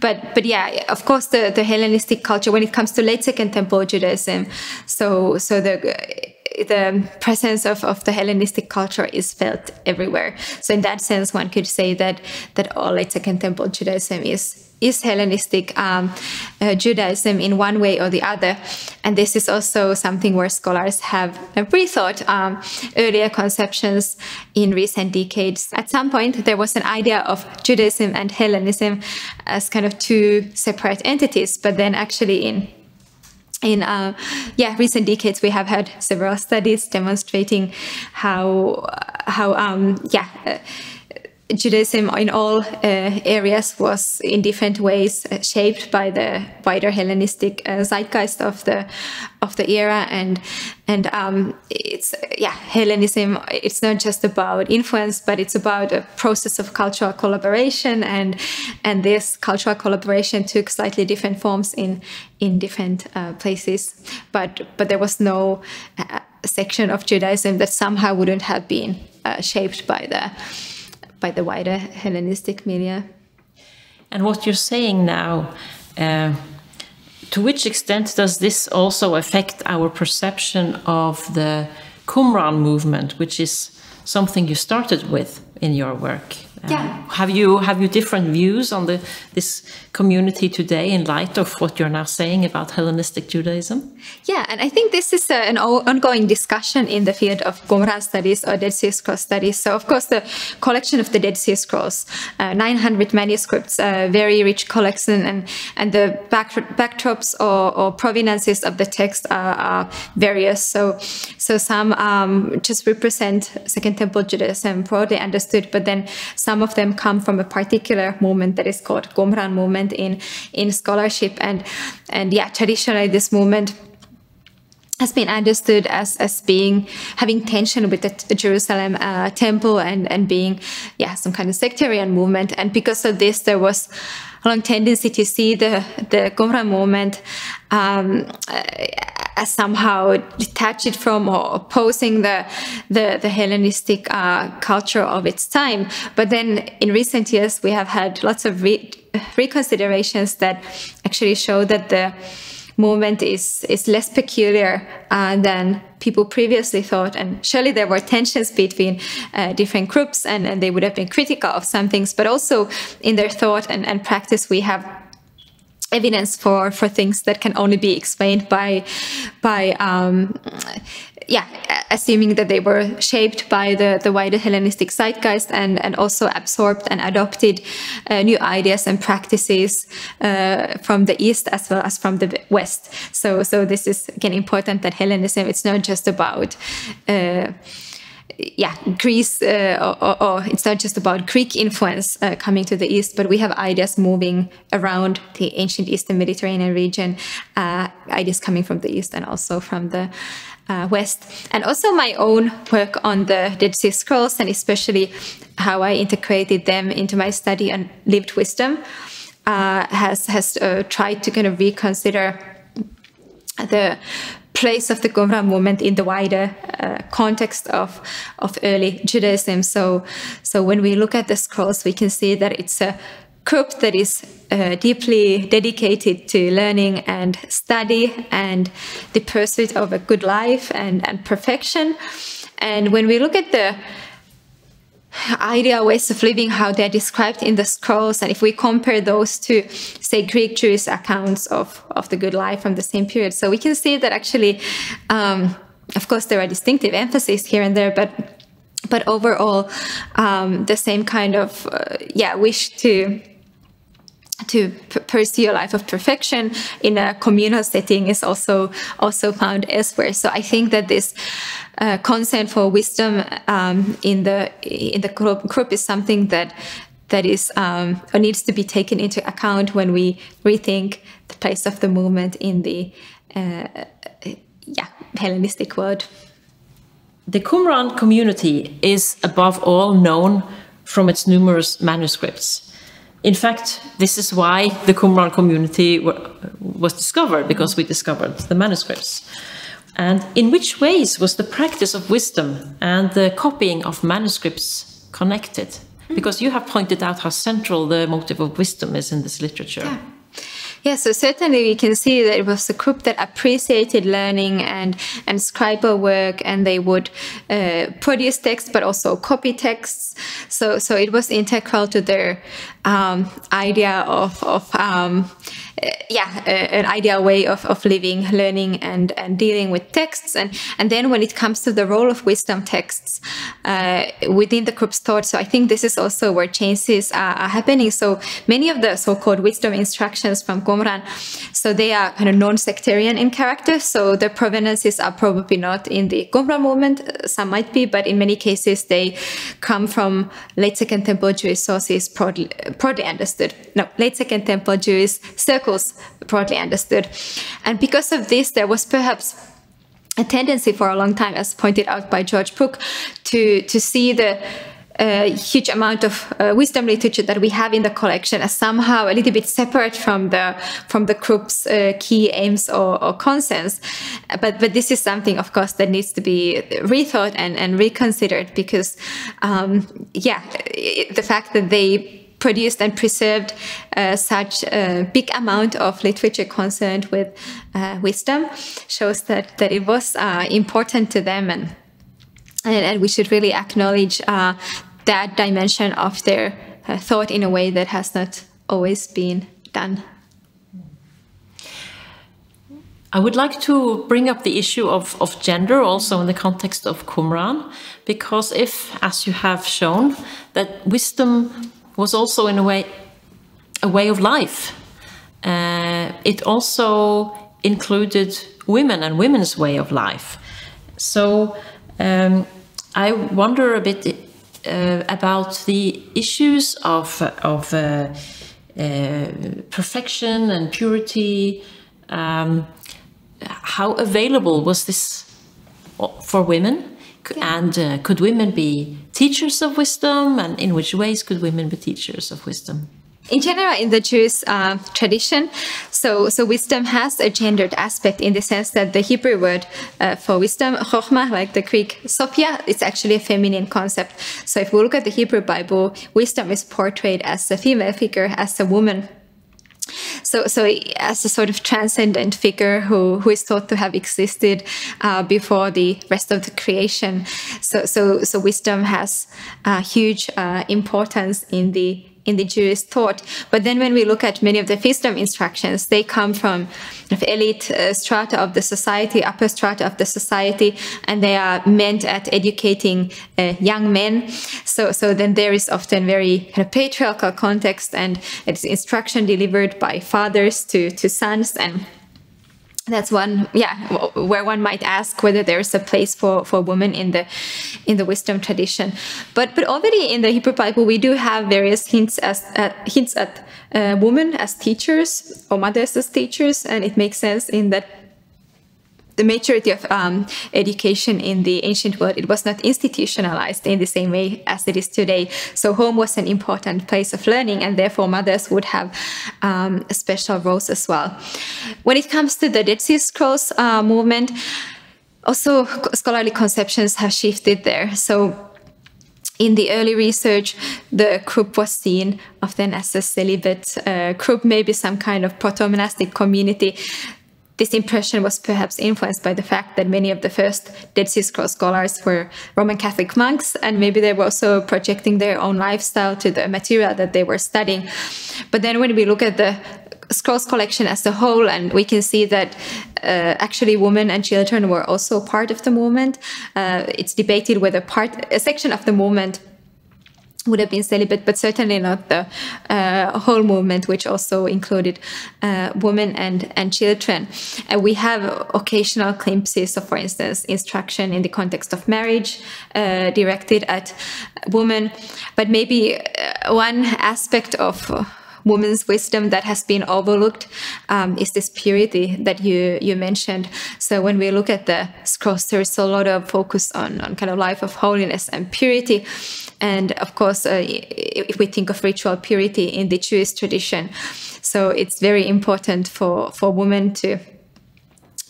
But but yeah, of course, the, the Hellenistic culture when it comes to late Second Temple Judaism, so so the the presence of, of the Hellenistic culture is felt everywhere. So in that sense, one could say that that all late Second Temple Judaism is is Hellenistic um, uh, Judaism in one way or the other. And this is also something where scholars have rethought um, earlier conceptions in recent decades. At some point, there was an idea of Judaism and Hellenism as kind of two separate entities, but then actually in in uh, yeah recent decades we have had several studies demonstrating how how um, yeah Judaism in all uh, areas was in different ways uh, shaped by the wider Hellenistic uh, zeitgeist of the of the era, and and um, it's yeah Hellenism. It's not just about influence, but it's about a process of cultural collaboration, and and this cultural collaboration took slightly different forms in in different uh, places, but but there was no uh, section of Judaism that somehow wouldn't have been uh, shaped by the by the wider Hellenistic media. And what you're saying now, uh, to which extent does this also affect our perception of the Qumran movement, which is something you started with in your work? Yeah. have you have you different views on the this community today in light of what you're now saying about Hellenistic Judaism? Yeah, and I think this is a, an ongoing discussion in the field of Qumran studies or Dead Sea Scrolls studies. So, of course, the collection of the Dead Sea Scrolls, uh, 900 manuscripts, a very rich collection, and and the back, backdrops or, or provenances of the text are, are various. So, so some um, just represent Second Temple Judaism broadly understood, but then some some of them come from a particular movement that is called Qumran movement in, in scholarship. And, and yeah, traditionally this movement has been understood as, as being having tension with the Jerusalem uh, temple and, and being yeah some kind of sectarian movement and because of this there was long tendency to see the the Qumran movement um, as somehow detached from or opposing the the, the Hellenistic uh, culture of its time. But then in recent years, we have had lots of re reconsiderations that actually show that the movement is is less peculiar uh, than people previously thought. And surely there were tensions between uh, different groups, and, and they would have been critical of some things, but also in their thought and, and practice, we have evidence for for things that can only be explained by by um, yeah, assuming that they were shaped by the, the wider Hellenistic zeitgeist and, and also absorbed and adopted uh, new ideas and practices uh, from the East as well as from the West. So, so this is again important that Hellenism, it's not just about uh, yeah, Greece, uh, or, or, it's not just about Greek influence uh, coming to the east, but we have ideas moving around the ancient Eastern Mediterranean region, uh, ideas coming from the east and also from the uh, west. And also my own work on the Dead Sea Scrolls, and especially how I integrated them into my study on lived wisdom, uh, has has uh, tried to kind of reconsider the place of the Qumran movement in the wider uh, context of of early Judaism. So, so when we look at the scrolls, we can see that it's a group that is uh, deeply dedicated to learning and study and the pursuit of a good life and, and perfection. And when we look at the ideal ways of living, how they're described in the scrolls. And if we compare those to, say, Greek Jewish accounts of, of the good life from the same period, so we can see that actually, um, of course, there are distinctive emphases here and there, but but overall, um, the same kind of uh, yeah wish to to pursue a life of perfection in a communal setting is also also found elsewhere. So I think that this uh, concern for wisdom um, in the in the group, group is something that that is um, needs to be taken into account when we rethink the place of the movement in the uh, yeah Hellenistic world. The Qumran community is above all known from its numerous manuscripts. In fact, this is why the Qumran community was discovered, because we discovered the manuscripts. And in which ways was the practice of wisdom and the copying of manuscripts connected? Because you have pointed out how central the motive of wisdom is in this literature. Yeah. Yeah, so certainly we can see that it was a group that appreciated learning and, and scribal work, and they would uh, produce texts but also copy texts. So, so it was integral to their um, idea of, of um, uh, yeah, uh, an ideal way of, of living, learning, and, and dealing with texts. And, and then when it comes to the role of wisdom texts uh, within the group's thought, so I think this is also where changes are, are happening. So many of the so-called wisdom instructions from Qumran, so they are kind of non-sectarian in character. So the provenances are probably not in the Qumran movement. Some might be, but in many cases they come from late Second Temple Jewish sources, broadly, broadly understood. No, late Second Temple Jewish circles broadly understood. And because of this, there was perhaps a tendency for a long time, as pointed out by George Brooke, to, to see the uh, huge amount of uh, wisdom literature that we have in the collection as somehow a little bit separate from the from the group's uh, key aims or, or concerns. But but this is something, of course, that needs to be rethought and, and reconsidered because, um, yeah, the fact that they produced and preserved uh, such a big amount of literature concerned with uh, wisdom shows that, that it was uh, important to them and, and, and, we should really acknowledge uh, that dimension of their uh, thought in a way that has not always been done. I would like to bring up the issue of, of gender also in the context of Qumran, because if, as you have shown, that wisdom was also in a way a way of life. Uh, it also included women and women's way of life. So um, I wonder a bit uh, about the issues of of uh, uh perfection and purity. Um, how available was this for women? Yeah. And uh, could women be teachers of wisdom? And in which ways could women be teachers of wisdom? in general in the Jewish uh, tradition, so so wisdom has a gendered aspect in the sense that the Hebrew word uh, for wisdom, chokhmah, like the Greek sophia, it's actually a feminine concept. So if we look at the Hebrew Bible, wisdom is portrayed as a female figure, as a woman so, so as a sort of transcendent figure who, who is thought to have existed uh, before the rest of the creation. So, so, so wisdom has a huge uh, importance in the in the Jewish thought. But then when we look at many of the wisdom instructions, they come from elite uh, strata of the society, upper strata of the society, and they are meant at educating uh, young men. So, so then there is often very kind of patriarchal context and it's instruction delivered by fathers to, to sons and that's one yeah where one might ask whether there's a place for for women in the in the wisdom tradition. But but already in the hebrew bible we do have various hints as uh, hints at uh, women as teachers or mothers as teachers and it makes sense in that the majority of um, education in the ancient world it was not institutionalized in the same way as it is today. So home was an important place of learning and therefore mothers would have um, special roles as well. When it comes to the dead sea scrolls uh, movement also scholarly conceptions have shifted there. So in the early research, the group was seen often as a celibate uh, group, maybe some kind of proto-monastic community this impression was perhaps influenced by the fact that many of the first Dead Sea Scrolls scholars were Roman Catholic monks, and maybe they were also projecting their own lifestyle to the material that they were studying. But then when we look at the scrolls collection as a whole, and we can see that uh, actually women and children were also part of the movement. Uh, it's debated whether part a section of the movement would have been celibate, but certainly not the uh, whole movement, which also included uh, women and, and children. And we have occasional glimpses of, for instance, instruction in the context of marriage uh, directed at women. But maybe uh, one aspect of woman's wisdom that has been overlooked um, is this purity that you you mentioned. So when we look at the scrolls, there's a lot of focus on on kind of life of holiness and purity, and of course, uh, if we think of ritual purity in the Jewish tradition, so it's very important for for women to.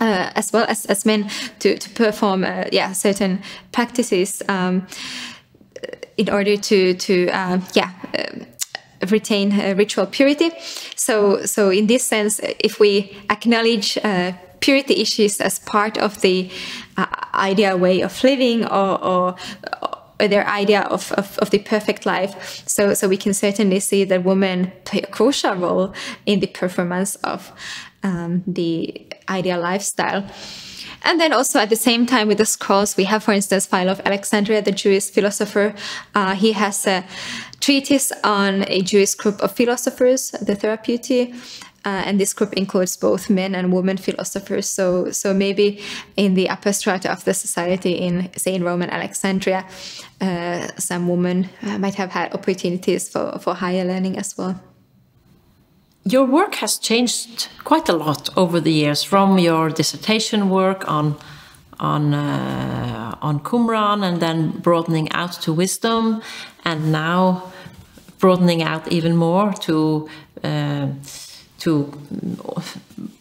Uh, as well as, as men to, to perform uh, yeah certain practices um, in order to to uh, yeah retain uh, ritual purity. So, so in this sense, if we acknowledge uh, purity issues as part of the uh, ideal way of living or, or, or their idea of, of, of, the perfect life. So, so we can certainly see that women play a crucial role in the performance of um, the ideal lifestyle. And then also at the same time with the scrolls, we have, for instance, Philo of Alexandria, the Jewish philosopher. Uh, he has a treatise on a Jewish group of philosophers, the Therapeutae. Uh, and this group includes both men and women philosophers. So, so maybe in the upper strata of the society in, say, in Roman Alexandria, uh, some women uh, might have had opportunities for, for higher learning as well. Your work has changed quite a lot over the years, from your dissertation work on on uh, on Qumran, and then broadening out to wisdom, and now broadening out even more to uh, to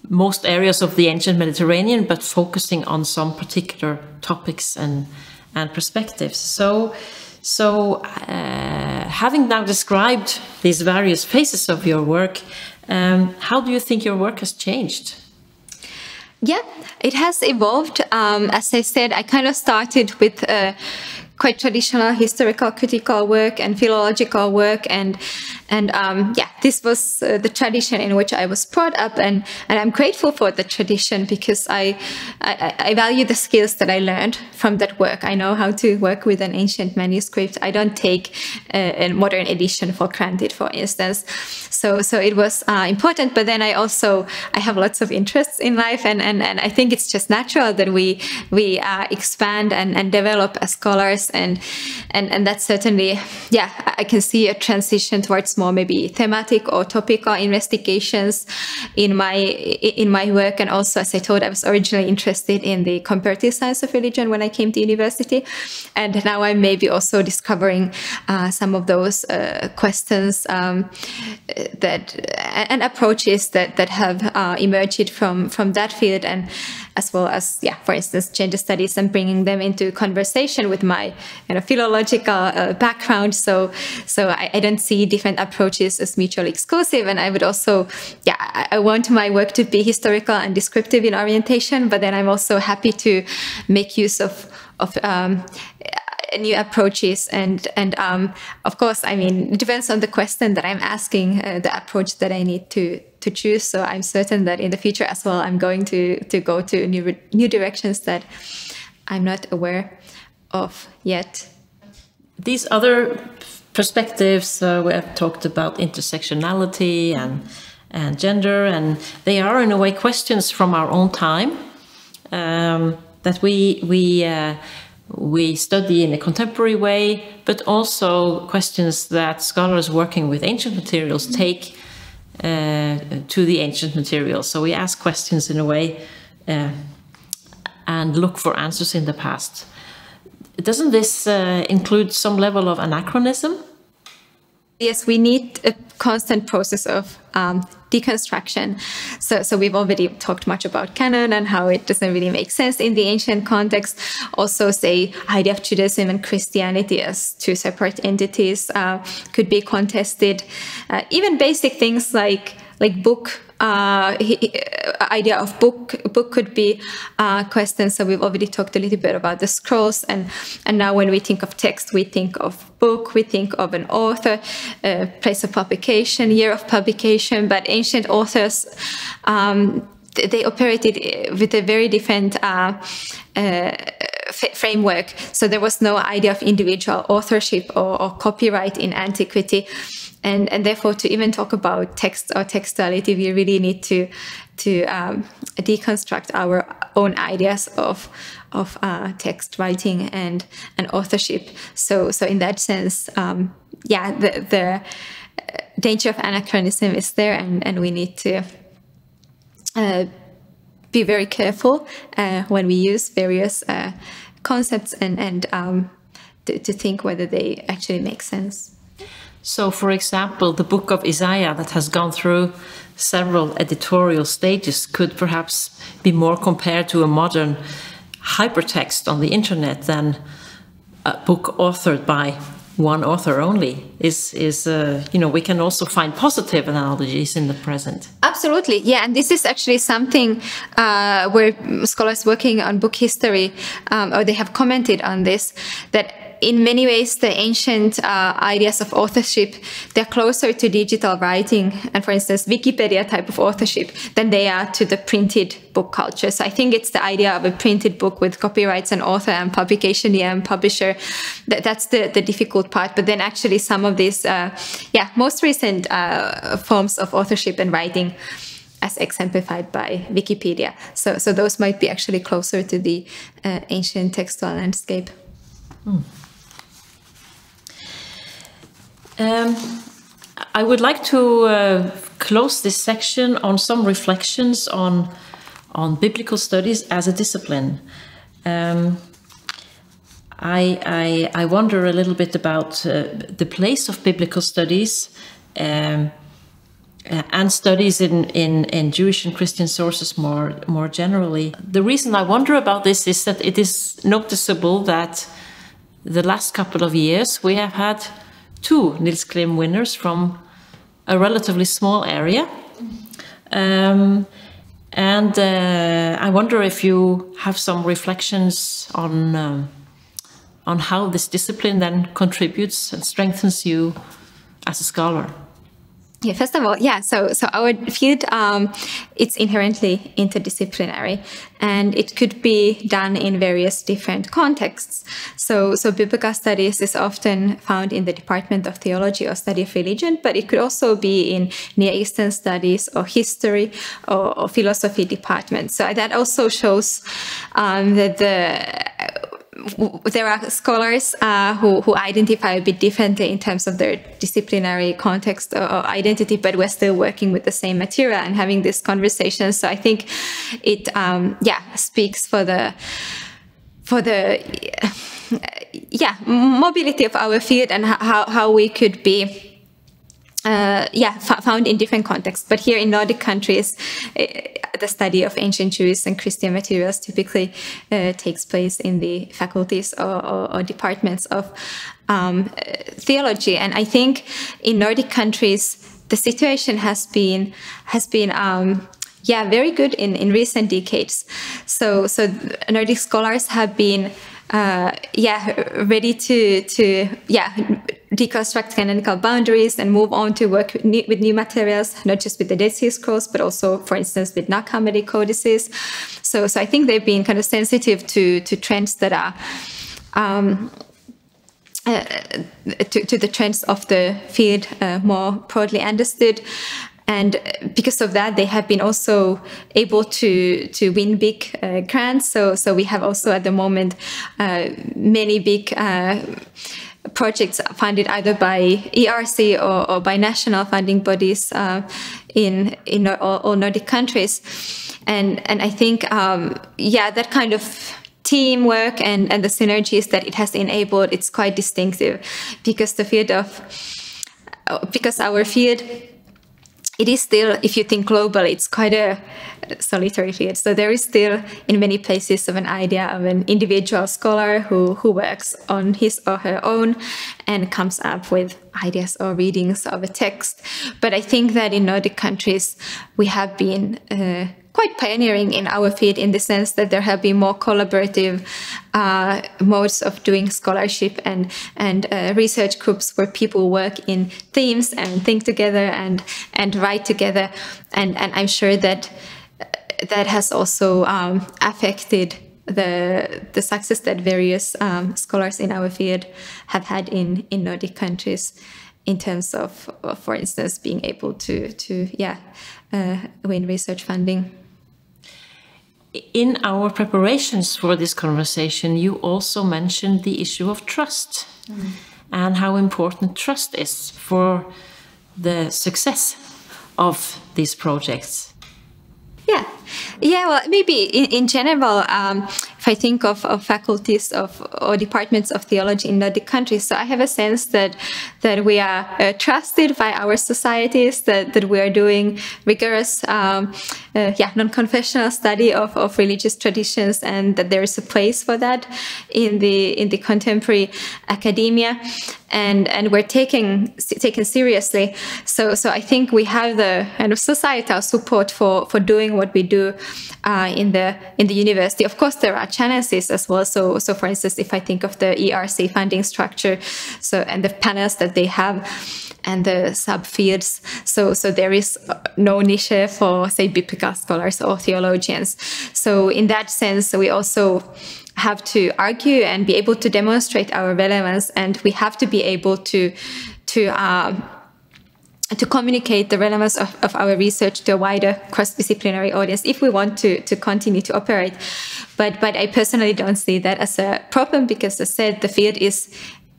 most areas of the ancient Mediterranean, but focusing on some particular topics and and perspectives. So. So, uh, having now described these various phases of your work, um, how do you think your work has changed? Yeah, it has evolved. Um, as I said, I kind of started with uh, quite traditional historical critical work and philological work and and um, yeah this was uh, the tradition in which I was brought up and and I'm grateful for the tradition because I, I, I value the skills that I learned from that work. I know how to work with an ancient manuscript. I don't take uh, a modern edition for granted for instance. So so it was uh, important but then I also I have lots of interests in life and and, and I think it's just natural that we we uh, expand and, and develop as scholars and and and that's certainly yeah i can see a transition towards more maybe thematic or topical investigations in my in my work. And also as i told i was originally interested in the comparative science of religion when i came to university. And now i'm maybe also discovering uh, some of those uh, questions um, that and approaches that that have uh, emerged from from that field. And as well as, yeah, for instance, gender studies and bringing them into conversation with my you know, philological uh, background. So, so I, I, don't see different approaches as mutually exclusive. And I would also, yeah, I, I want my work to be historical and descriptive in orientation, but then I'm also happy to make use of, of um, new approaches and and um, of course i mean it depends on the question that i'm asking uh, the approach that i need to to choose. So I'm certain that in the future as well, I'm going to to go to new new directions that I'm not aware of yet. These other perspectives uh, we have talked about intersectionality and and gender, and they are in a way questions from our own time um, that we we. Uh, we study in a contemporary way, but also questions that scholars working with ancient materials take uh, to the ancient materials. So we ask questions in a way uh, and look for answers in the past. Doesn't this uh, include some level of anachronism? Yes, we need a constant process of um, deconstruction. So, so we've already talked much about canon and how it doesn't really make sense in the ancient context. Also, say idea of Judaism and Christianity as two separate entities uh, could be contested. Uh, even basic things like like book uh, idea of book book could be uh, questions. So we've already talked a little bit about the scrolls, and and now when we think of text, we think of book, we think of an author, uh, place of publication, year of publication. But ancient authors. Um, they operated with a very different uh, uh, framework. So there was no idea of individual authorship or, or copyright in antiquity and and therefore to even talk about text or textuality we really need to to um, deconstruct our own ideas of of uh, text writing and and authorship so so in that sense um, yeah the the danger of anachronism is there and and we need to uh, be very careful uh, when we use various uh, concepts and and um, to, to think whether they actually make sense. So, for example, the book of Isaiah that has gone through several editorial stages could perhaps be more compared to a modern hypertext on the internet than a book authored by one author only is is uh, you know we can also find positive analogies in the present. Absolutely. Yeah and this is actually something uh, where scholars working on book history um, or they have commented on this that in many ways, the ancient uh, ideas of authorship, they're closer to digital writing and, for instance, Wikipedia type of authorship than they are to the printed book culture. So I think it's the idea of a printed book with copyrights and author and publication year and publisher. That, that's the, the difficult part. But then actually some of these, uh, yeah, most recent uh, forms of authorship and writing as exemplified by Wikipedia. So, so those might be actually closer to the uh, ancient textual landscape. Hmm. Um, I would like to uh, close this section on some reflections on on biblical studies as a discipline. Um, I, I, I, wonder a little bit about uh, the place of biblical studies um, uh, and studies in, in, in Jewish and Christian sources more, more generally. The reason I wonder about this is that it is noticeable that the last couple of years we have had two Nils Klim winners from a relatively small area. Um, and uh, I wonder if you have some reflections on um, on how this discipline then contributes and strengthens you as a scholar. Yeah, first of all, yeah. So, so our field um, it's inherently interdisciplinary, and it could be done in various different contexts. So, so biblical studies is often found in the Department of Theology or Study of Religion, but it could also be in Near Eastern Studies or History or, or Philosophy departments. So that also shows um, that the there are scholars uh, who, who identify a bit differently in terms of their disciplinary context or, or, identity, but we're still working with the same material and having this conversation. So I think it, um, yeah, speaks for the for the yeah mobility of our field and how how we could be uh, yeah, found in different contexts. But here in Nordic countries, uh, the study of ancient Jewish and Christian materials typically uh, takes place in the faculties or, or, or departments of um, theology. And I think in Nordic countries, the situation has been has been um, yeah very good in, in recent decades. So so Nordic scholars have been uh, yeah ready to to yeah deconstruct canonical boundaries and move on to work with new, with new, materials, not just with the Dead Sea Scrolls, but also, for instance, with Nag codices. So, so I think they've been kind of sensitive to, to trends that are um, uh, to, to, the trends of the field uh, more broadly understood. And because of that, they have been also able to to win big uh, grants. So so we have also at the moment uh, many big uh, projects funded either by ERC or, or by national funding bodies uh, in in all, all, Nordic countries, and and I think um, yeah that kind of teamwork and and the synergies that it has enabled it's quite distinctive because the field of because our field it is still, if you think globally, it's quite a solitary field. So there is still, in many places, of an idea of an individual scholar who, who works on his or her own and comes up with ideas or readings of a text. But I think that in Nordic countries, we have been uh, quite pioneering in our field in the sense that there have been more collaborative uh, modes of doing scholarship and and uh, research groups where people work in themes and think together and and write together. And and I'm sure that that has also um, affected the the success that various um, scholars in our field have had in in Nordic countries in terms of, for instance being able to to yeah uh, win research funding in our preparations for this conversation, you also mentioned the issue of trust mm. and how important trust is for the success of these projects. Yeah, yeah. Well, maybe in, in general, um, if I think of, of faculties of or departments of theology in Nordic countries. So I have a sense that that we are uh, trusted by our societies, that, that we are doing rigorous, um, uh, yeah, non-confessional study of, of religious traditions, and that there is a place for that in the in the contemporary academia and and we're taking taken seriously. So so I think we have the kind of societal support for for doing what we do uh, in the in the university. Of course, there are challenges as well. So so for instance, if I think of the ERC funding structure, so and the panels that they have and the subfields. So, so there is no niche for, say, biblical scholars or theologians. So, in that sense, we also have to argue and be able to demonstrate our relevance, and we have to be able to to uh, to communicate the relevance of, of our research to a wider cross-disciplinary audience if we want to to continue to operate. But but I personally don't see that as a problem because, as I said, the field is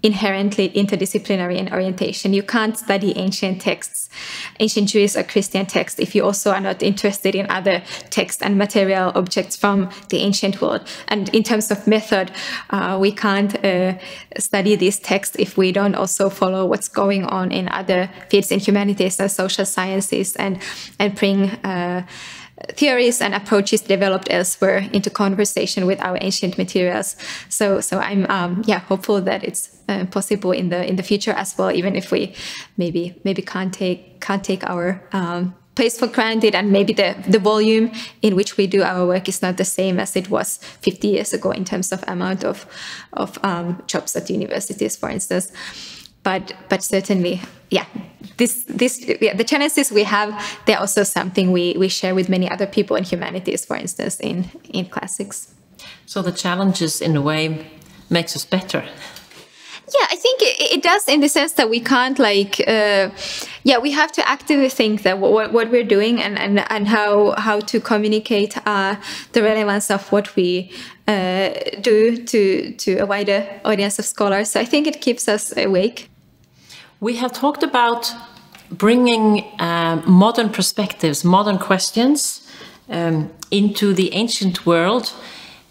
inherently interdisciplinary in orientation. You can't study ancient texts, ancient Jewish or Christian texts, if you also are not interested in other texts and material objects from the ancient world. And in terms of method, uh, we can't uh, study these texts if we don't also follow what's going on in other fields in humanities and social sciences and, and bring uh, theories and approaches developed elsewhere into conversation with our ancient materials. So, so I'm um, yeah hopeful that it's uh, possible in the in the future as well, even if we maybe maybe can't take can't take our um, place for granted and maybe the, the volume in which we do our work is not the same as it was 50 years ago in terms of amount of, of um, jobs at universities, for instance. But, but certainly, yeah, this, this, yeah, the challenges we have, they're also something we, we share with many other people in humanities, for instance, in, in classics. So the challenges, in a way, makes us better. Yeah, I think it, it, does in the sense that we can't like, uh, yeah, we have to actively think that what, what we're doing and, and, and how how to communicate uh, the relevance of what we uh, do to to a wider audience of scholars. So I think it keeps us awake. We have talked about bringing uh, modern perspectives, modern questions um, into the ancient world.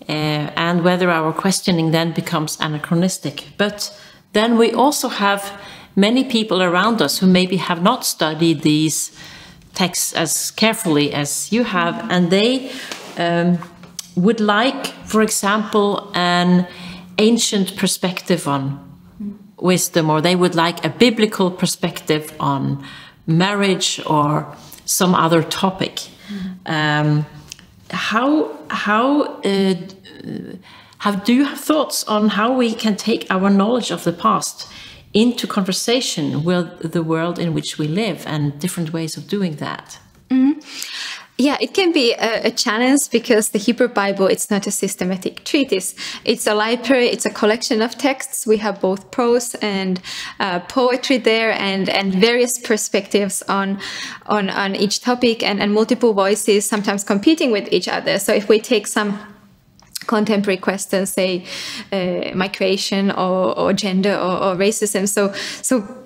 Uh, and whether our questioning then becomes anachronistic. But then we also have many people around us who maybe have not studied these texts as carefully as you have, and they um, would like, for example, an ancient perspective on wisdom, or they would like a biblical perspective on marriage or some other topic. Um, how how uh, have, do you have thoughts on how we can take our knowledge of the past into conversation with the world in which we live and different ways of doing that? Mm. Yeah, it can be a, a, challenge because the Hebrew Bible, it's not a systematic treatise. It's a library, it's a collection of texts. We have both prose and uh, poetry there and, and various perspectives on, on, on each topic and, and multiple voices sometimes competing with each other. So if we take some contemporary questions, say uh, migration or, or gender or, or, racism. So, so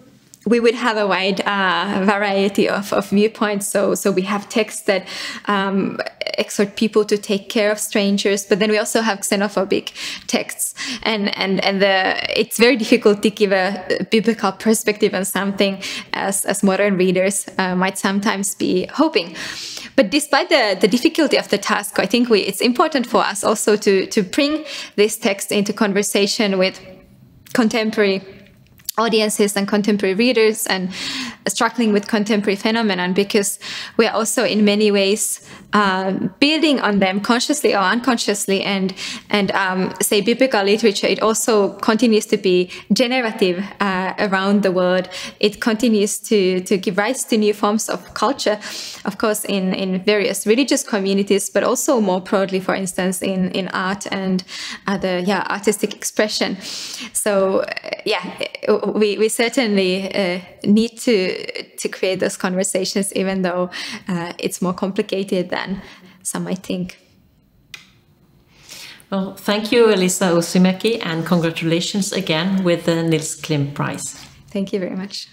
we would have a wide uh, variety of, of viewpoints. So, so we have texts that um, exhort people to take care of strangers, but then we also have xenophobic texts, and and and the it's very difficult to give a biblical perspective on something as as modern readers uh, might sometimes be hoping. But despite the, the difficulty of the task, I think we, it's important for us also to, to bring this text into conversation with contemporary audiences and contemporary readers and struggling with contemporary phenomenon because we are also in many ways uh, building on them consciously or unconsciously and and um, say biblical literature it also continues to be generative uh, around the world. It continues to to give rise to new forms of culture of course in in various religious communities but also more broadly for instance in in art and other yeah artistic expression. So uh, yeah we, we certainly uh, need to to create those conversations, even though uh, it's more complicated than some might think. Well, thank you, Elisa Uusimäki, and congratulations again with the Nils Klim Prize. Thank you very much.